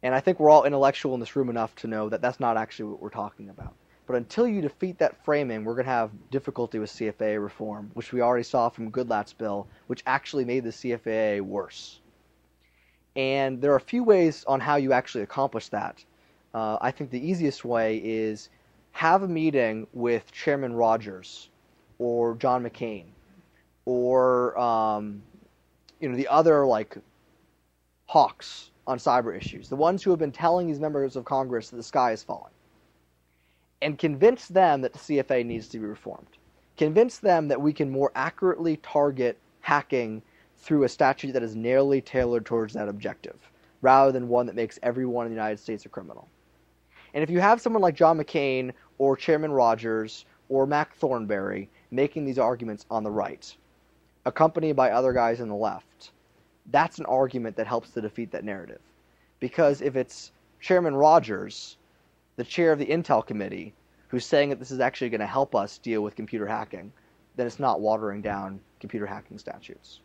And I think we're all intellectual in this room enough to know that that's not actually what we're talking about. But until you defeat that framing, we're going to have difficulty with CFAA reform, which we already saw from Goodlatte's bill, which actually made the CFAA worse. And there are a few ways on how you actually accomplish that. Uh, I think the easiest way is have a meeting with Chairman Rogers or John McCain or um, you know the other like hawks on cyber issues, the ones who have been telling these members of Congress that the sky is falling, and convince them that the CFA needs to be reformed. Convince them that we can more accurately target hacking through a statute that is narrowly tailored towards that objective, rather than one that makes everyone in the United States a criminal. And if you have someone like John McCain or Chairman Rogers or Mac Thornberry making these arguments on the right, accompanied by other guys on the left, that's an argument that helps to defeat that narrative. Because if it's Chairman Rogers, the chair of the Intel Committee, who's saying that this is actually going to help us deal with computer hacking, then it's not watering down computer hacking statutes.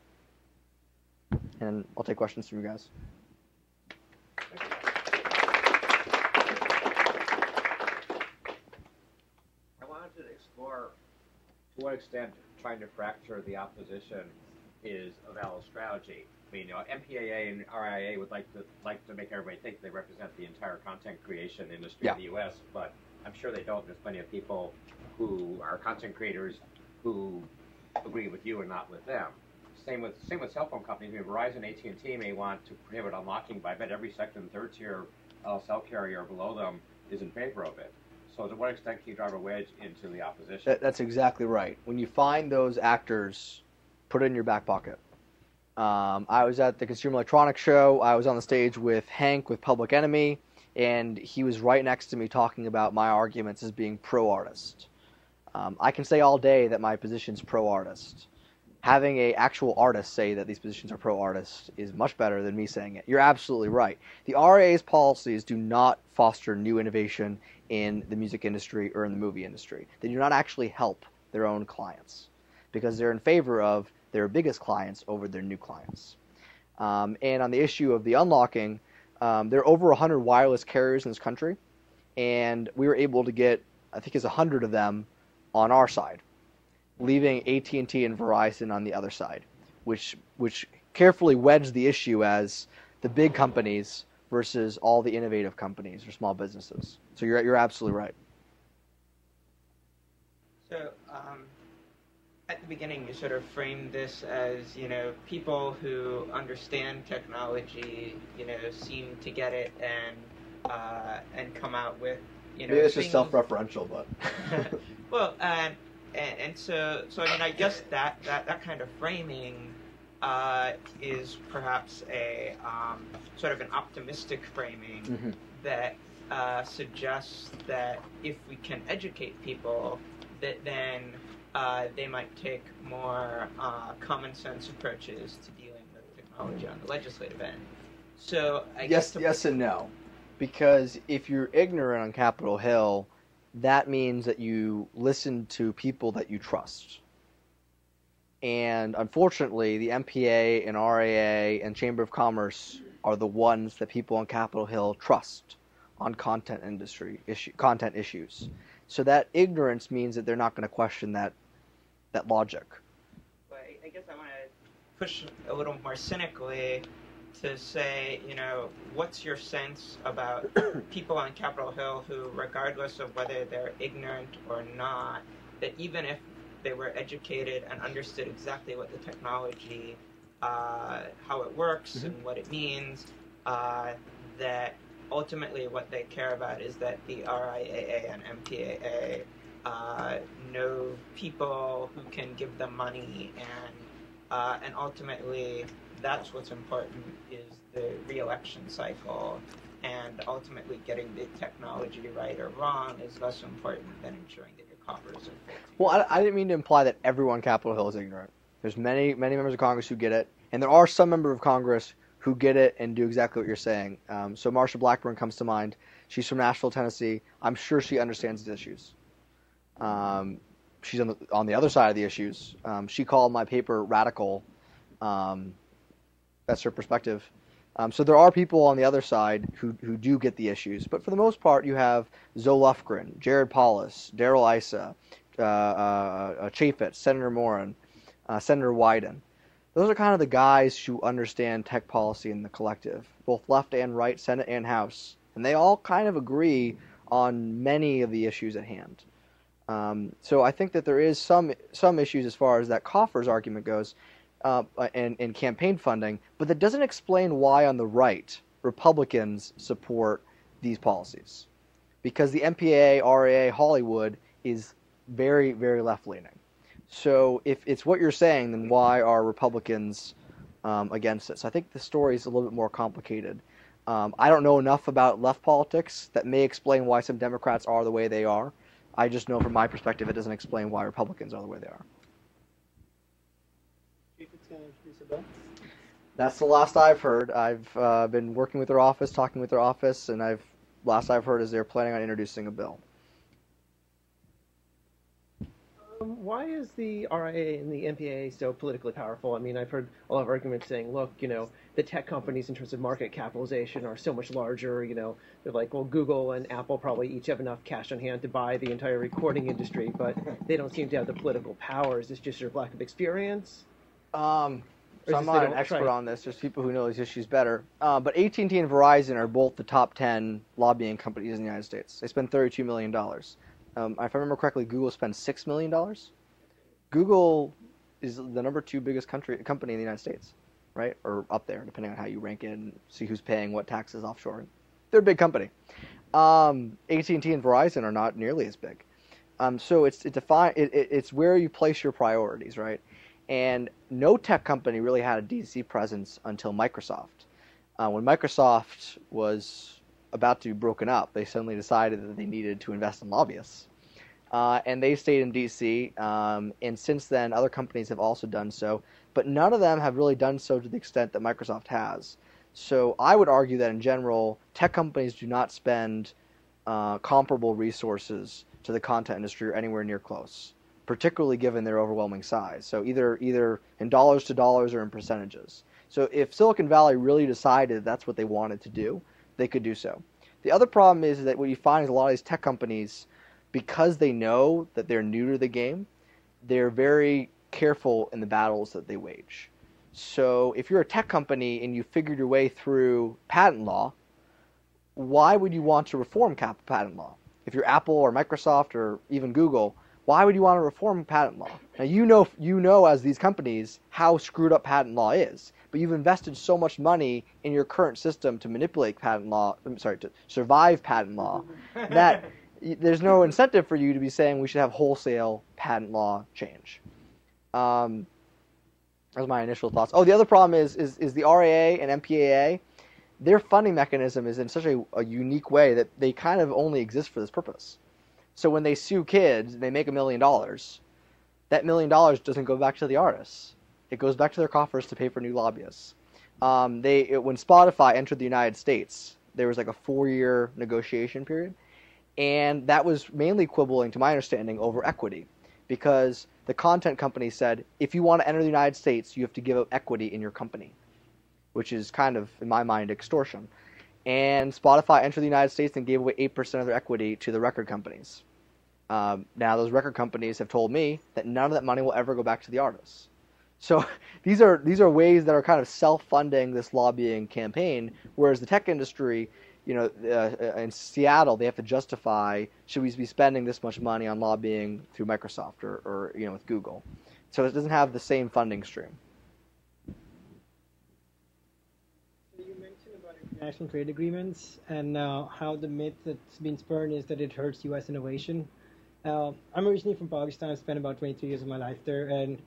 And I'll take questions from you guys. I wanted to explore to what extent trying to fracture the opposition is a valid strategy. I mean, you know, MPAA and RIAA would like to like to make everybody think they represent the entire content creation industry Yeah. in the U.S., but I'm sure they don't. There's plenty of people who are content creators who agree with you and not with them. Same with same with cell phone companies. I mean, Verizon, AT&T may want to prohibit unlocking, but I bet every second and third tier uh, cell carrier below them is in favor of it. So to what extent can you drive a wedge into the opposition? That, that's exactly right. When you find those actors, put it in your back pocket. Um, I was at the Consumer Electronics Show. I was on the stage with Hank with Public Enemy, and he was right next to me talking about my arguments as being pro artist. Um, I can say all day that my position's pro artist. Having a actual artist say that these positions are pro artist is much better than me saying it. You're absolutely right. The RA's policies do not foster new innovation in the music industry or in the movie industry. They do not actually help their own clients because they're in favor of their biggest clients over their new clients. Um, and on the issue of the unlocking, um, there are over 100 wireless carriers in this country, and we were able to get, I think, it's 100 of them on our side, leaving AT&T and Verizon on the other side, which which carefully wedged the issue as the big companies versus all the innovative companies or small businesses. So you're you're absolutely right. So, um, at the beginning, you sort of framed this as, you know, people who understand technology, you know, seem to get it and uh, and come out with, you know, Maybe it's just self-referential, but *laughs* well, and, and and so so I mean, I guess that that that kind of framing uh, is perhaps a um, sort of an optimistic framing Mhm. that uh, suggests that if we can educate people, that then uh, they might take more uh, common sense approaches to dealing with technology on the legislative end. So I yes, guess yes and no, because if you're ignorant on Capitol Hill, that means that you listen to people that you trust. And unfortunately, the MPA and RAA and Chamber of Commerce are the ones that people on Capitol Hill trust on content industry issue, content issues. So that ignorance means that they're not going to question that that logic. But I guess I want to push a little more cynically to say, you know, what's your sense about *coughs* people on Capitol Hill who, regardless of whether they're ignorant or not, that even if they were educated and understood exactly what the technology, uh, how it works Mhm. and what it means, uh, that ultimately what they care about is that the RIAA and MPAA uh, know people who can give them money and uh, and ultimately that's what's important is the re-election cycle and ultimately getting the technology right or wrong is less important than ensuring that your coffers are. Well, I, I didn't mean to imply that everyone on Capitol Hill is ignorant. There's many many members of Congress who get it, and there are some members of Congress who get it and do exactly what you're saying. Um, so Marsha Blackburn comes to mind. She's from Nashville, Tennessee. I'm sure she understands the issues. Um, she's on the, on the other side of the issues. Um, she called my paper radical. Um, that's her perspective. Um, so there are people on the other side who, who do get the issues, but for the most part, you have Zoe Lofgren, Jared Polis, Darrell Issa, uh, uh, uh, Chaffetz, Senator Moran, uh, Senator Wyden. Those are kind of the guys who understand tech policy in the collective, both left and right, Senate and House, and they all kind of agree on many of the issues at hand. Um, so I think that there is some some issues as far as that coffers argument goes, uh, and, and campaign funding, but that doesn't explain why on the right Republicans support these policies, because the MPA, RAA, Hollywood is very very left leaning. So if it's what you're saying, then why are Republicans um, against it? So I think the story is a little bit more complicated. Um, I don't know enough about left politics that may explain why some Democrats are the way they are. I just know from my perspective, it doesn't explain why Republicans are the way they are. That's the last I've heard. I've uh, been working with their office, talking with their office, and I've last I've heard is they're planning on introducing a bill. Um, why is the RIA and the MPA so politically powerful? I mean, I've heard a lot of arguments saying, look, you know, the tech companies in terms of market capitalization are so much larger. You know, they're like, well, Google and Apple probably each have enough cash on hand to buy the entire recording industry, but they don't seem to have the political power. Is this just your lack of experience? Um, so I'm not an expert on this. There's people who know these issues better. Uh, but AT&T and Verizon are both the top 10 lobbying companies in the United States. They spend 32 million dollars. Um, if I remember correctly, Google spends six million dollars. Google is the number two biggest country company in the United States, right? Or up there, depending on how you rank it and see who's paying what taxes offshore. They're a big company. Um, AT&T and Verizon are not nearly as big. Um, so it's it define it, it, it's where you place your priorities, right? And no tech company really had a DC presence until Microsoft. Uh, when Microsoft was about to be broken up, they suddenly decided that they needed to invest in lobbyists. Uh, and they stayed in DC. Um, and since then, other companies have also done so. But none of them have really done so to the extent that Microsoft has. So I would argue that in general, tech companies do not spend uh, comparable resources to the content industry or anywhere near close particularly given their overwhelming size. So either either in dollars to dollars or in percentages. So if Silicon Valley really decided that's what they wanted to do, they could do so. The other problem is that what you find is a lot of these tech companies, because they know that they're new to the game, they're very careful in the battles that they wage. So if you're a tech company and you figured your way through patent law, why would you want to reform patent law? If you're Apple or Microsoft or even Google, why would you want to reform patent law? Now you know you know as these companies how screwed up patent law is, but you've invested so much money in your current system to manipulate patent law. I'm sorry, to survive patent law *laughs* that there's no incentive for you to be saying we should have wholesale patent law change. Um, that was my initial thoughts. Oh, the other problem is is, is the RAA and MPAA. Their funding mechanism is in such a, a unique way that they kind of only exist for this purpose. So when they sue kids and they make a million dollars, that million dollars doesn't go back to the artists. It goes back to their coffers to pay for new lobbyists. Um, they it, when Spotify entered the United States, there was like a four-year negotiation period, and that was mainly quibbling, to my understanding, over equity, because the content company said if you want to enter the United States, you have to give up equity in your company, which is kind of, in my mind, extortion. And Spotify entered the United States and gave away 8% of their equity to the record companies. Um, now, those record companies have told me that none of that money will ever go back to the artists. So *laughs* these are these are ways that are kind of self-funding this lobbying campaign, whereas the tech industry, you know, uh, in Seattle, they have to justify should we be spending this much money on lobbying through Microsoft or, or you know with Google. So it doesn't have the same funding stream. You mentioned about international trade agreements and uh, how the myth that's been spurned is that it hurts U.S. innovation. Uh, I'm originally from Pakistan. I spent about 23 years of my life there, and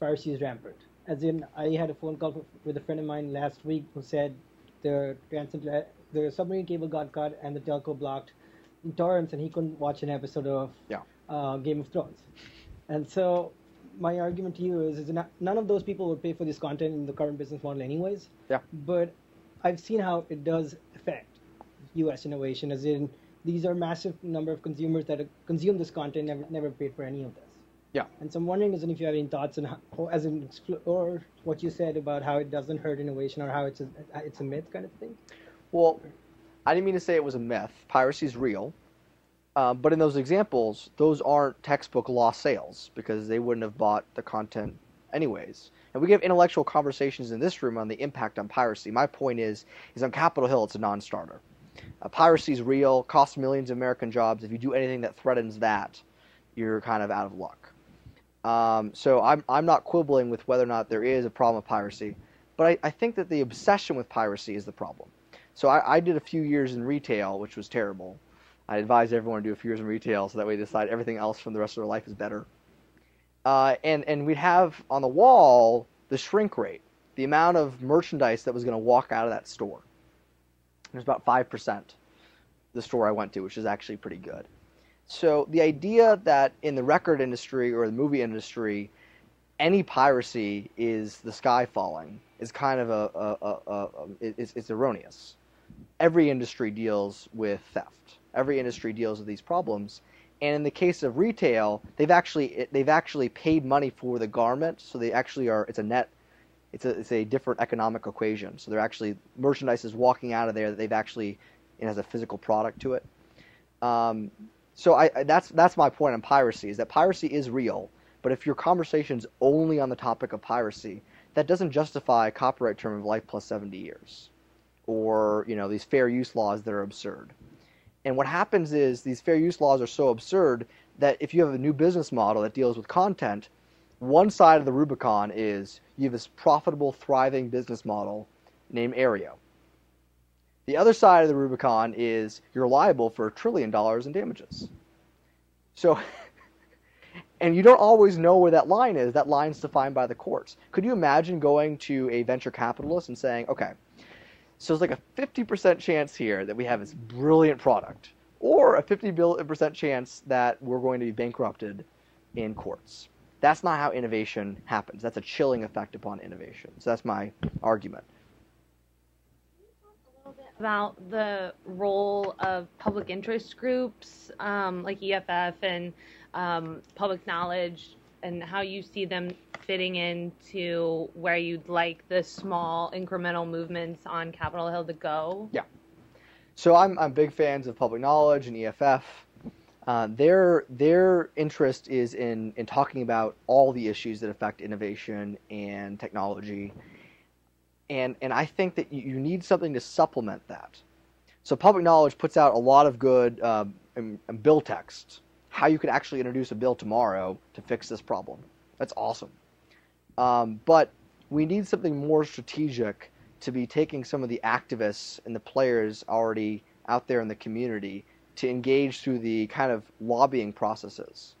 piracy is rampant. As in, I had a phone call with a friend of mine last week who said the the submarine cable got cut and the telco blocked in torrents, and he couldn't watch an episode of yeah. uh, Game of Thrones. And so, my argument to you is, is none of those people would pay for this content in the current business model, anyways. Yeah. But I've seen how it does affect U.S. innovation, as in these are massive number of consumers that consume this content never never paid for any of this. Yeah. And so I'm wondering, as in, if you have any thoughts on how, as in, or what you said about how it doesn't hurt innovation or how it's a it's a myth kind of thing. Well, I didn't mean to say it was a myth. Piracy is real. Um, but in those examples, those aren't textbook lost sales because they wouldn't have bought the content anyways. And we have intellectual conversations in this room on the impact on piracy. My point is, is on Capitol Hill, it's a non-starter. Uh, piracy is real, costs millions of American jobs. If you do anything that threatens that, you're kind of out of luck. Um, so I'm, I'm not quibbling with whether or not there is a problem with piracy, but I, I think that the obsession with piracy is the problem. So I, I did a few years in retail, which was terrible. I advise everyone to do a few years in retail so that way they decide everything else from the rest of their life is better. Uh, and, and we'd have on the wall the shrink rate, the amount of merchandise that was going to walk out of that store. There's about 5% the store I went to, which is actually pretty good. So the idea that in the record industry or the movie industry, any piracy is the sky falling is kind of a, a, a, a it's, it's erroneous. Every industry deals with theft. Every industry deals with these problems. And in the case of retail, they've actually they've actually paid money for the garment, so they actually are. It's a net. It's a it's a different economic equation. So they're actually merchandise is walking out of there that they've actually it has a physical product to it. Um, so I, that's that's my point on piracy is that piracy is real, but if your conversation's only on the topic of piracy, that doesn't justify a copyright term of life plus 70 years, or you know these fair use laws that are absurd. And what happens is these fair use laws are so absurd that if you have a new business model that deals with content, one side of the Rubicon is you have this profitable, thriving business model named Aereo. The other side of the Rubicon is you're liable for a trillion dollars in damages. So, *laughs* and you don't always know where that line is. That line's defined by the courts. Could you imagine going to a venture capitalist and saying, okay, so there's like a 50% chance here that we have this brilliant product, or a 50% chance that we're going to be bankrupted in courts. That's not how innovation happens. That's a chilling effect upon innovation. So that's my argument about the role of public interest groups um, like EFF and um, public knowledge and how you see them fitting into where you'd like the small incremental movements on Capitol Hill to go? Yeah. So I'm, I'm big fans of public knowledge and EFF. Uh, their their interest is in, in talking about all the issues that affect innovation and technology and and I think that you, need something to supplement that. So public knowledge puts out a lot of good uh, bill text, how you could actually introduce a bill tomorrow to fix this problem. That's awesome. Um, but we need something more strategic to be taking some of the activists and the players already out there in the community to engage through the kind of lobbying processes.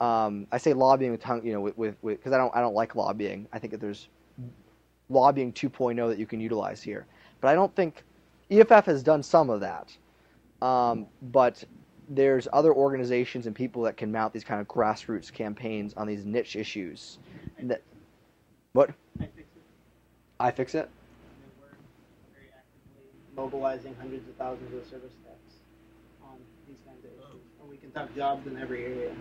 Um, I say lobbying with tongue, you know, with because I don't I don't like lobbying. I think that there's lobbying 2.0 that you can utilize here. But I don't think EFF has done some of that. Um, but there's other organizations and people that can mount these kind of grassroots campaigns on these niche issues. That, what? iFixit. mobilizing hundreds of thousands of service techs on these kinds of issues. And we can talk jobs in every area.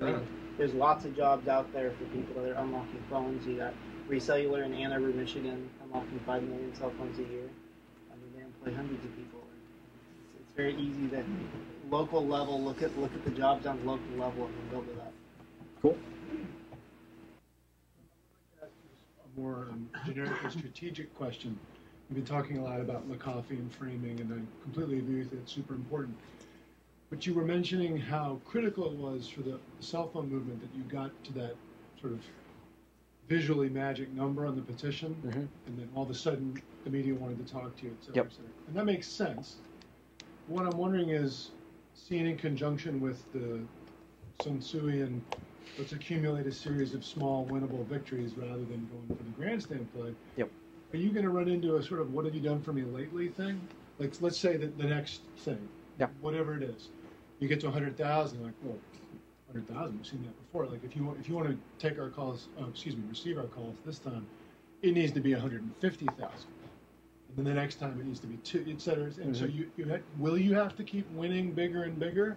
I mean, uh-huh. there's lots of jobs out there for people that are unlocking phones. You got ReCellular in Ann Arbor, Michigan, unlocking five million cell phones a year. I mean, they employ hundreds of people. It's, it's very easy to local level look at look at the jobs on the local level and then build it up. Cool. A more um, generic or strategic question. We've been talking a lot about McAfee and framing, and I completely agree with you. It's super important. But you were mentioning how critical it was for the cell phone movement that you got to that sort of visually magic number on the petition, Mhm. and then all of a sudden the media wanted to talk to you, et cetera, Yep. et cetera. And that makes sense. What I'm wondering is, seen in conjunction with the Sun Tzuian, let's accumulate a series of small winnable victories rather than going for the grandstand play. Yep. Are you going to run into a sort of what have you done for me lately thing? Like, let's say that the next thing, Yeah. whatever it is, you get to 100,000, like, well, 100,000, we've seen that before. Like, if you want, if you want to take our calls, oh, excuse me, receive our calls this time, it needs to be 150,000. And then the next time it needs to be two, et cetera. And so Mhm. you, you ha- will you have to keep winning bigger and bigger,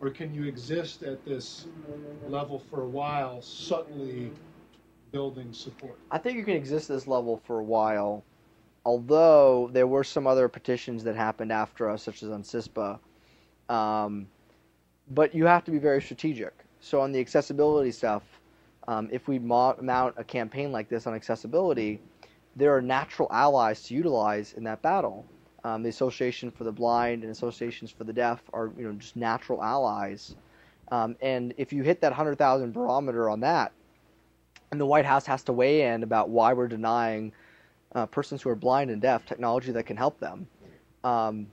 or can you exist at this level for a while, subtly building support? I think you can exist at this level for a while, although there were some other petitions that happened after us, such as on CISPA. Um, but you have to be very strategic. So on the accessibility stuff, um, if we mount a campaign like this on accessibility, there are natural allies to utilize in that battle. Um, the Association for the Blind and Associations for the Deaf are you know just natural allies. Um, and if you hit that 100,000 barometer on that, and the White House has to weigh in about why we're denying uh, persons who are blind and deaf technology that can help them. Um,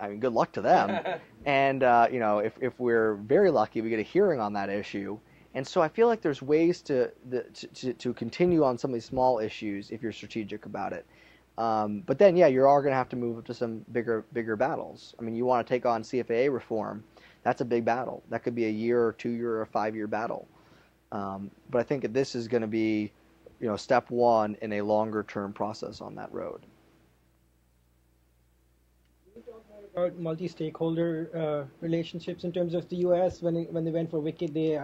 I mean, good luck to them. *laughs* and uh, you know, if if we're very lucky, we get a hearing on that issue. And so I feel like there's ways to the, to, to continue on some of these small issues if you're strategic about it. Um, but then, yeah, you are going to have to move up to some bigger bigger battles. I mean, you want to take on CFAA reform. That's a big battle. That could be a year or two year or five year battle. Um, but I think this is going to be, you know, step one in a longer term process on that road. about multi-stakeholder uh, relationships in terms of the U.S. When it, when they went for WCIT, they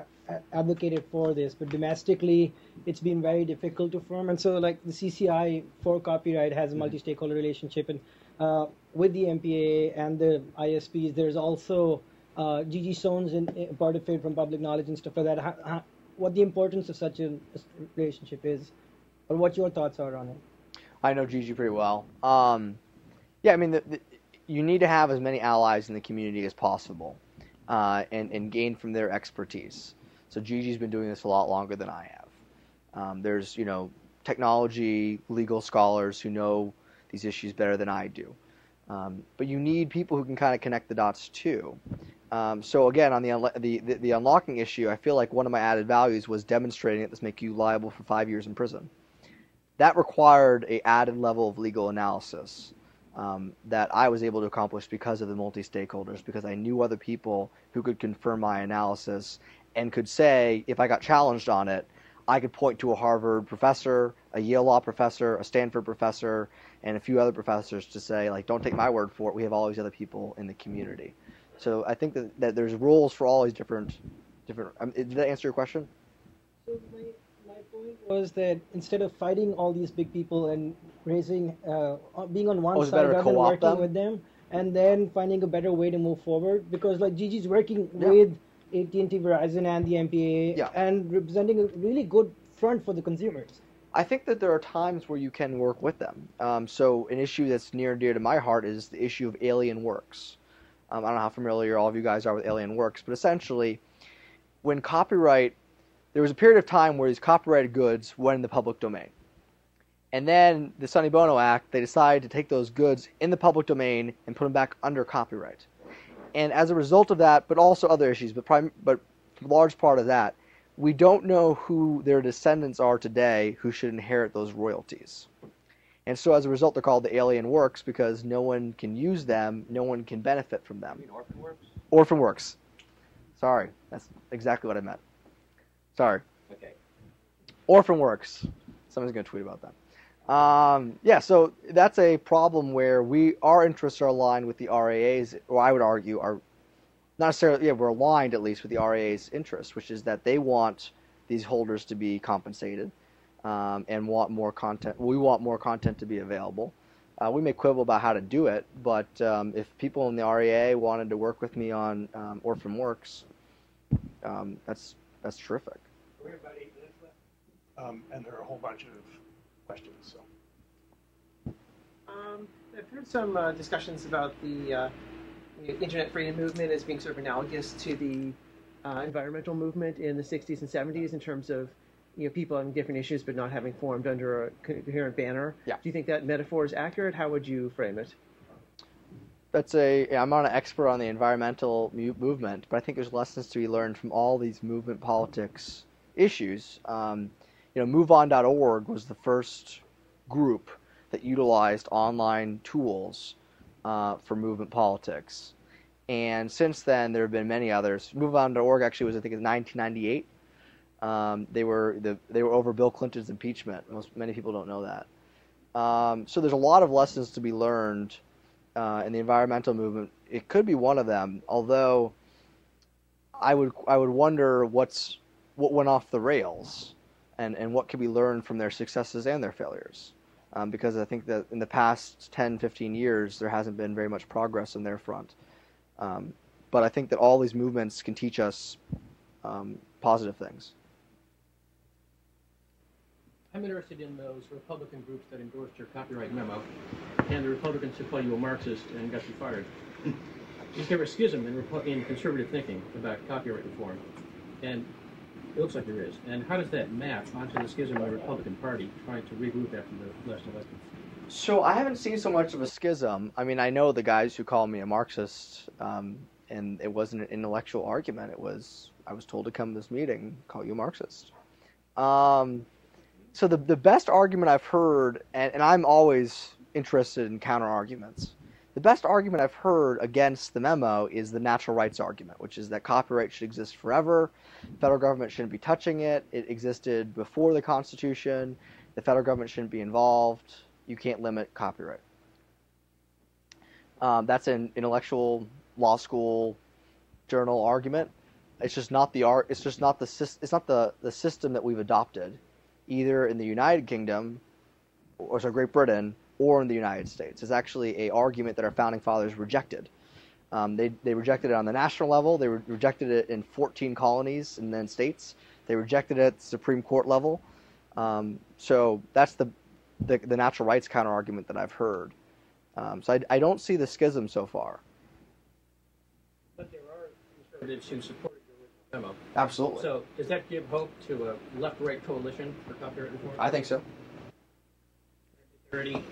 advocated for this, but domestically, it's been very difficult to form. And so, like the CCI for copyright has a multi-stakeholder relationship, and uh, with the MPA and the ISPs, there's also uh, Gigi Sohn's in, in part of it from public knowledge and stuff like that. How, how, what the importance of such a relationship is, or what your thoughts are on it. I know Gigi pretty well. Um, yeah, I mean, the, the, you need to have as many allies in the community as possible, uh, and and gain from their expertise. So Gigi's been doing this a lot longer than I have. Um, there's you know technology legal scholars who know these issues better than I do, um, but you need people who can kind of connect the dots too. Um, so again, on the, the, the the unlocking issue, I feel like one of my added values was demonstrating that this make you liable for five years in prison. That required a added level of legal analysis um, that I was able to accomplish because of the multi stakeholders, because I knew other people who could confirm my analysis and could say, if I got challenged on it, I could point to a Harvard professor, a Yale law professor, a Stanford professor, and a few other professors to say, like, don't take my word for it. We have all these other people in the community. So I think that, that there's rules for all these different different. Um, did that answer your question? So my, my point was that instead of fighting all these big people and raising, uh, being on one Oh, side rather than working them? with them, and then finding a better way to move forward, because like Gigi's working Yeah. with AT&T, Verizon, and the MPA, Yeah. and representing a really good front for the consumers. I think that there are times where you can work with them. Um, so an issue that's near and dear to my heart is the issue of Alien Works. Um, I don't know how familiar all of you guys are with Alien Works, but essentially, when copyright, there was a period of time where these copyrighted goods went in the public domain. And then the Sonny Bono Act, they decided to take those goods in the public domain and put them back under copyright. And as a result of that, but also other issues, but prim- but a large part of that, we don't know who their descendants are today who should inherit those royalties. And so as a result, they're called the alien works because no one can use them, no one can benefit from them. You mean Orphan Works? Orphan works. Sorry, that's exactly what I meant. Sorry. Okay. Orphan Works. Someone's going to tweet about that. Um, yeah, so that's a problem where we our interests are aligned with the RAA's, or I would argue are not necessarily, yeah, we're aligned at least with the RAA's interests, which is that they want these holders to be compensated um, and want more content. We want more content to be available. Uh, we may quibble about how to do it, but um, if people in the RAA wanted to work with me on um, Orphan Works, um, that's that's terrific. Um, and there are a whole bunch of questions. So. Um, I've heard some uh, discussions about the uh, know, internet freedom movement as being sort of analogous to the uh, environmental movement in the 60s and 70s in terms of you know people on different issues but not having formed under a coherent banner. Yeah. Do you think that metaphor is accurate? How would you frame it? That's a. I'm not an expert on the environmental mu- movement, but I think there's lessons to be learned from all these movement politics issues. Um, you know, MoveOn.org was the first group that utilized online tools uh, for movement politics. And since then, there have been many others. MoveOn.org actually was, I think, in 1998. Um, they were the, they were over Bill Clinton's impeachment. Most many people don't know that. Um, so there's a lot of lessons to be learned uh, in the environmental movement. It could be one of them, although I would I would wonder what's what went off the rails, and and what can we learn from their successes and their failures um, because I think that in the past 10, 15 years, there hasn't been very much progress on their front. Um, but I think that all these movements can teach us um, positive things. I'm interested in those Republican groups that endorsed your copyright memo, and the Republicans who call you a Marxist and got you fired. *laughs* Is there a schism in, in conservative thinking about copyright reform? And it looks like there is. And how does that map onto the schism in the Republican Party trying to regroup after the last election? So I haven't seen so much of a schism. I mean, I know the guys who call me a Marxist, um, and it wasn't an intellectual argument. It was I was told to come to this meeting, call you a Marxist. Um, so the the best argument I've heard, and, and I'm always interested in counter arguments. The best argument I've heard against the memo is the natural rights argument, which is that copyright should exist forever. The federal government shouldn't be touching it. It existed before the Constitution. The federal government shouldn't be involved. You can't limit copyright. Um, that's an intellectual law school journal argument. It's just not the art. It's just not the it's not the the system that we've adopted, either in the United Kingdom, or so Great Britain, or in the United States. It's actually a argument that our founding fathers rejected. Um, they, they rejected it on the national level. They re- rejected it in 14 colonies and then states. They rejected it at the Supreme Court level. Um, so that's the, the, the natural rights counter argument that I've heard. Um, so I, I don't see the schism so far. But there are conservatives who supported your original memo. Absolutely. So does that give hope to a left-right coalition for copyright reform? I think so. Is there any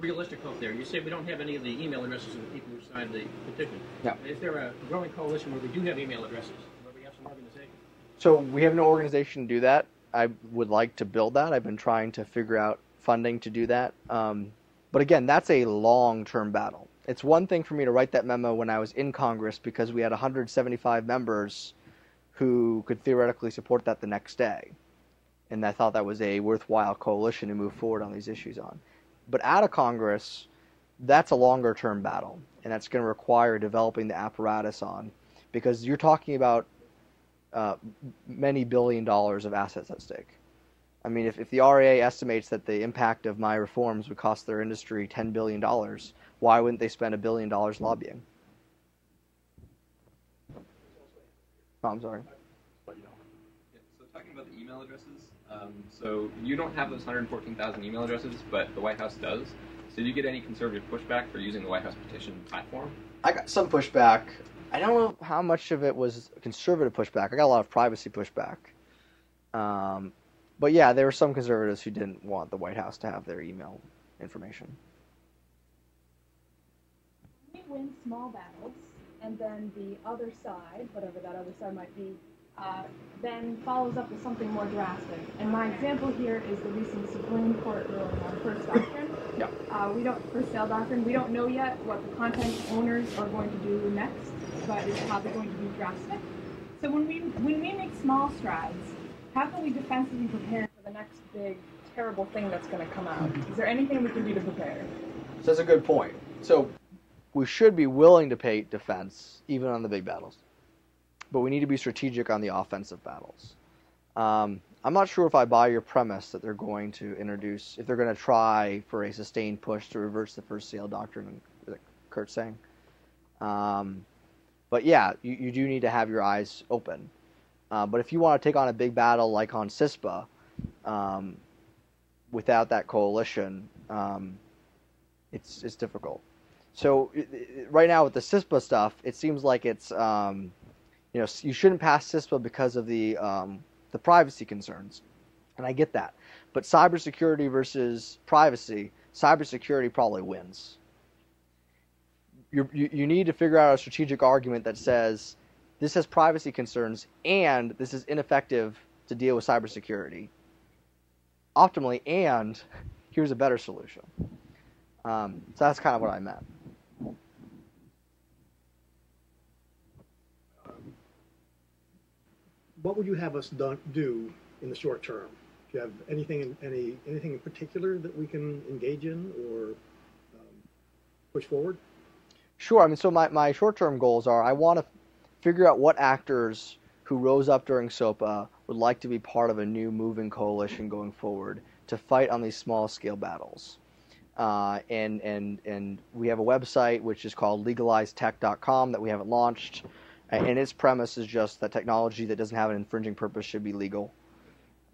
realistic hope there? You say we don't have any of the email addresses of the people who signed the petition. Yeah. Is there a growing coalition where we do have email addresses, where we have some organization? So we have no organization to do that. I would like to build that. I've been trying to figure out funding to do that. Um, but again, that's a long-term battle. It's one thing for me to write that memo when I was in Congress because we had 175 members who could theoretically support that the next day. And I thought that was a worthwhile coalition to move forward on these issues on. But out of Congress, that's a longer term battle, and that's going to require developing the apparatus on, because you're talking about uh, many billion dollars of assets at stake. I mean, if, if the RIAA estimates that the impact of my reforms would cost their industry $10 billion, why wouldn't they spend a billion dollars lobbying? Oh, I'm sorry. So talking about the email addresses, um, so you don't have those 114,000 email addresses, but the White House does. So did you get any conservative pushback for using the White House petition platform? I got some pushback. I don't know how much of it was conservative pushback. I got a lot of privacy pushback. Um, but yeah, there were some conservatives who didn't want the White House to have their email information. We win small battles, and then the other side, whatever that other side might be, uh, then follows up with something more drastic. And my example here is the recent Supreme Court ruling on first doctrine. Yeah. Uh, we don't first sale doctrine. We don't know yet what the content owners are going to do next, but it's probably going to be drastic. So when we when we make small strides, how can we defensively prepare for the next big terrible thing that's going to come out? Is there anything we can do to prepare? So that's a good point. So we should be willing to pay defense even on the big battles, but we need to be strategic on the offensive battles. Um, I'm not sure if I buy your premise that they're going to introduce, if they're going to try for a sustained push to reverse the first sale doctrine. That Kurt's saying. Um, but yeah, you, you do need to have your eyes open. Uh, but if you want to take on a big battle like on CISPA, um, without that coalition, um, it's it's difficult. So it, it, right now with the CISPA stuff, it seems like it's um, you know you shouldn't pass CISPA because of the um, the privacy concerns, and I get that. But cybersecurity versus privacy, cybersecurity probably wins. you you need to figure out a strategic argument that says this has privacy concerns and this is ineffective to deal with cybersecurity optimally, and *laughs* here's a better solution. Um, so that's kind of what I meant. What would you have us do in the short term? Do you have anything in, any anything in particular that we can engage in or um, push forward? Sure. I mean, so my, my short term goals are I want to figure out what actors who rose up during SOPA would like to be part of a new moving coalition going forward to fight on these small scale battles. Uh, and and and we have a website which is called legalizedtech.com that we haven't launched, and its premise is just that technology that doesn't have an infringing purpose should be legal,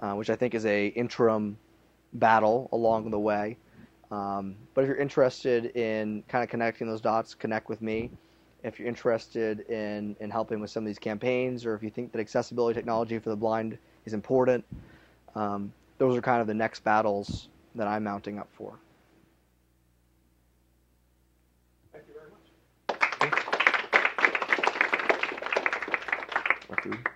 uh, which I think is a interim battle along the way. Um, but if you're interested in kind of connecting those dots, connect with me if you're interested in, in helping with some of these campaigns, or if you think that accessibility technology for the blind is important, um, those are kind of the next battles that I'm mounting up for. You much. Food.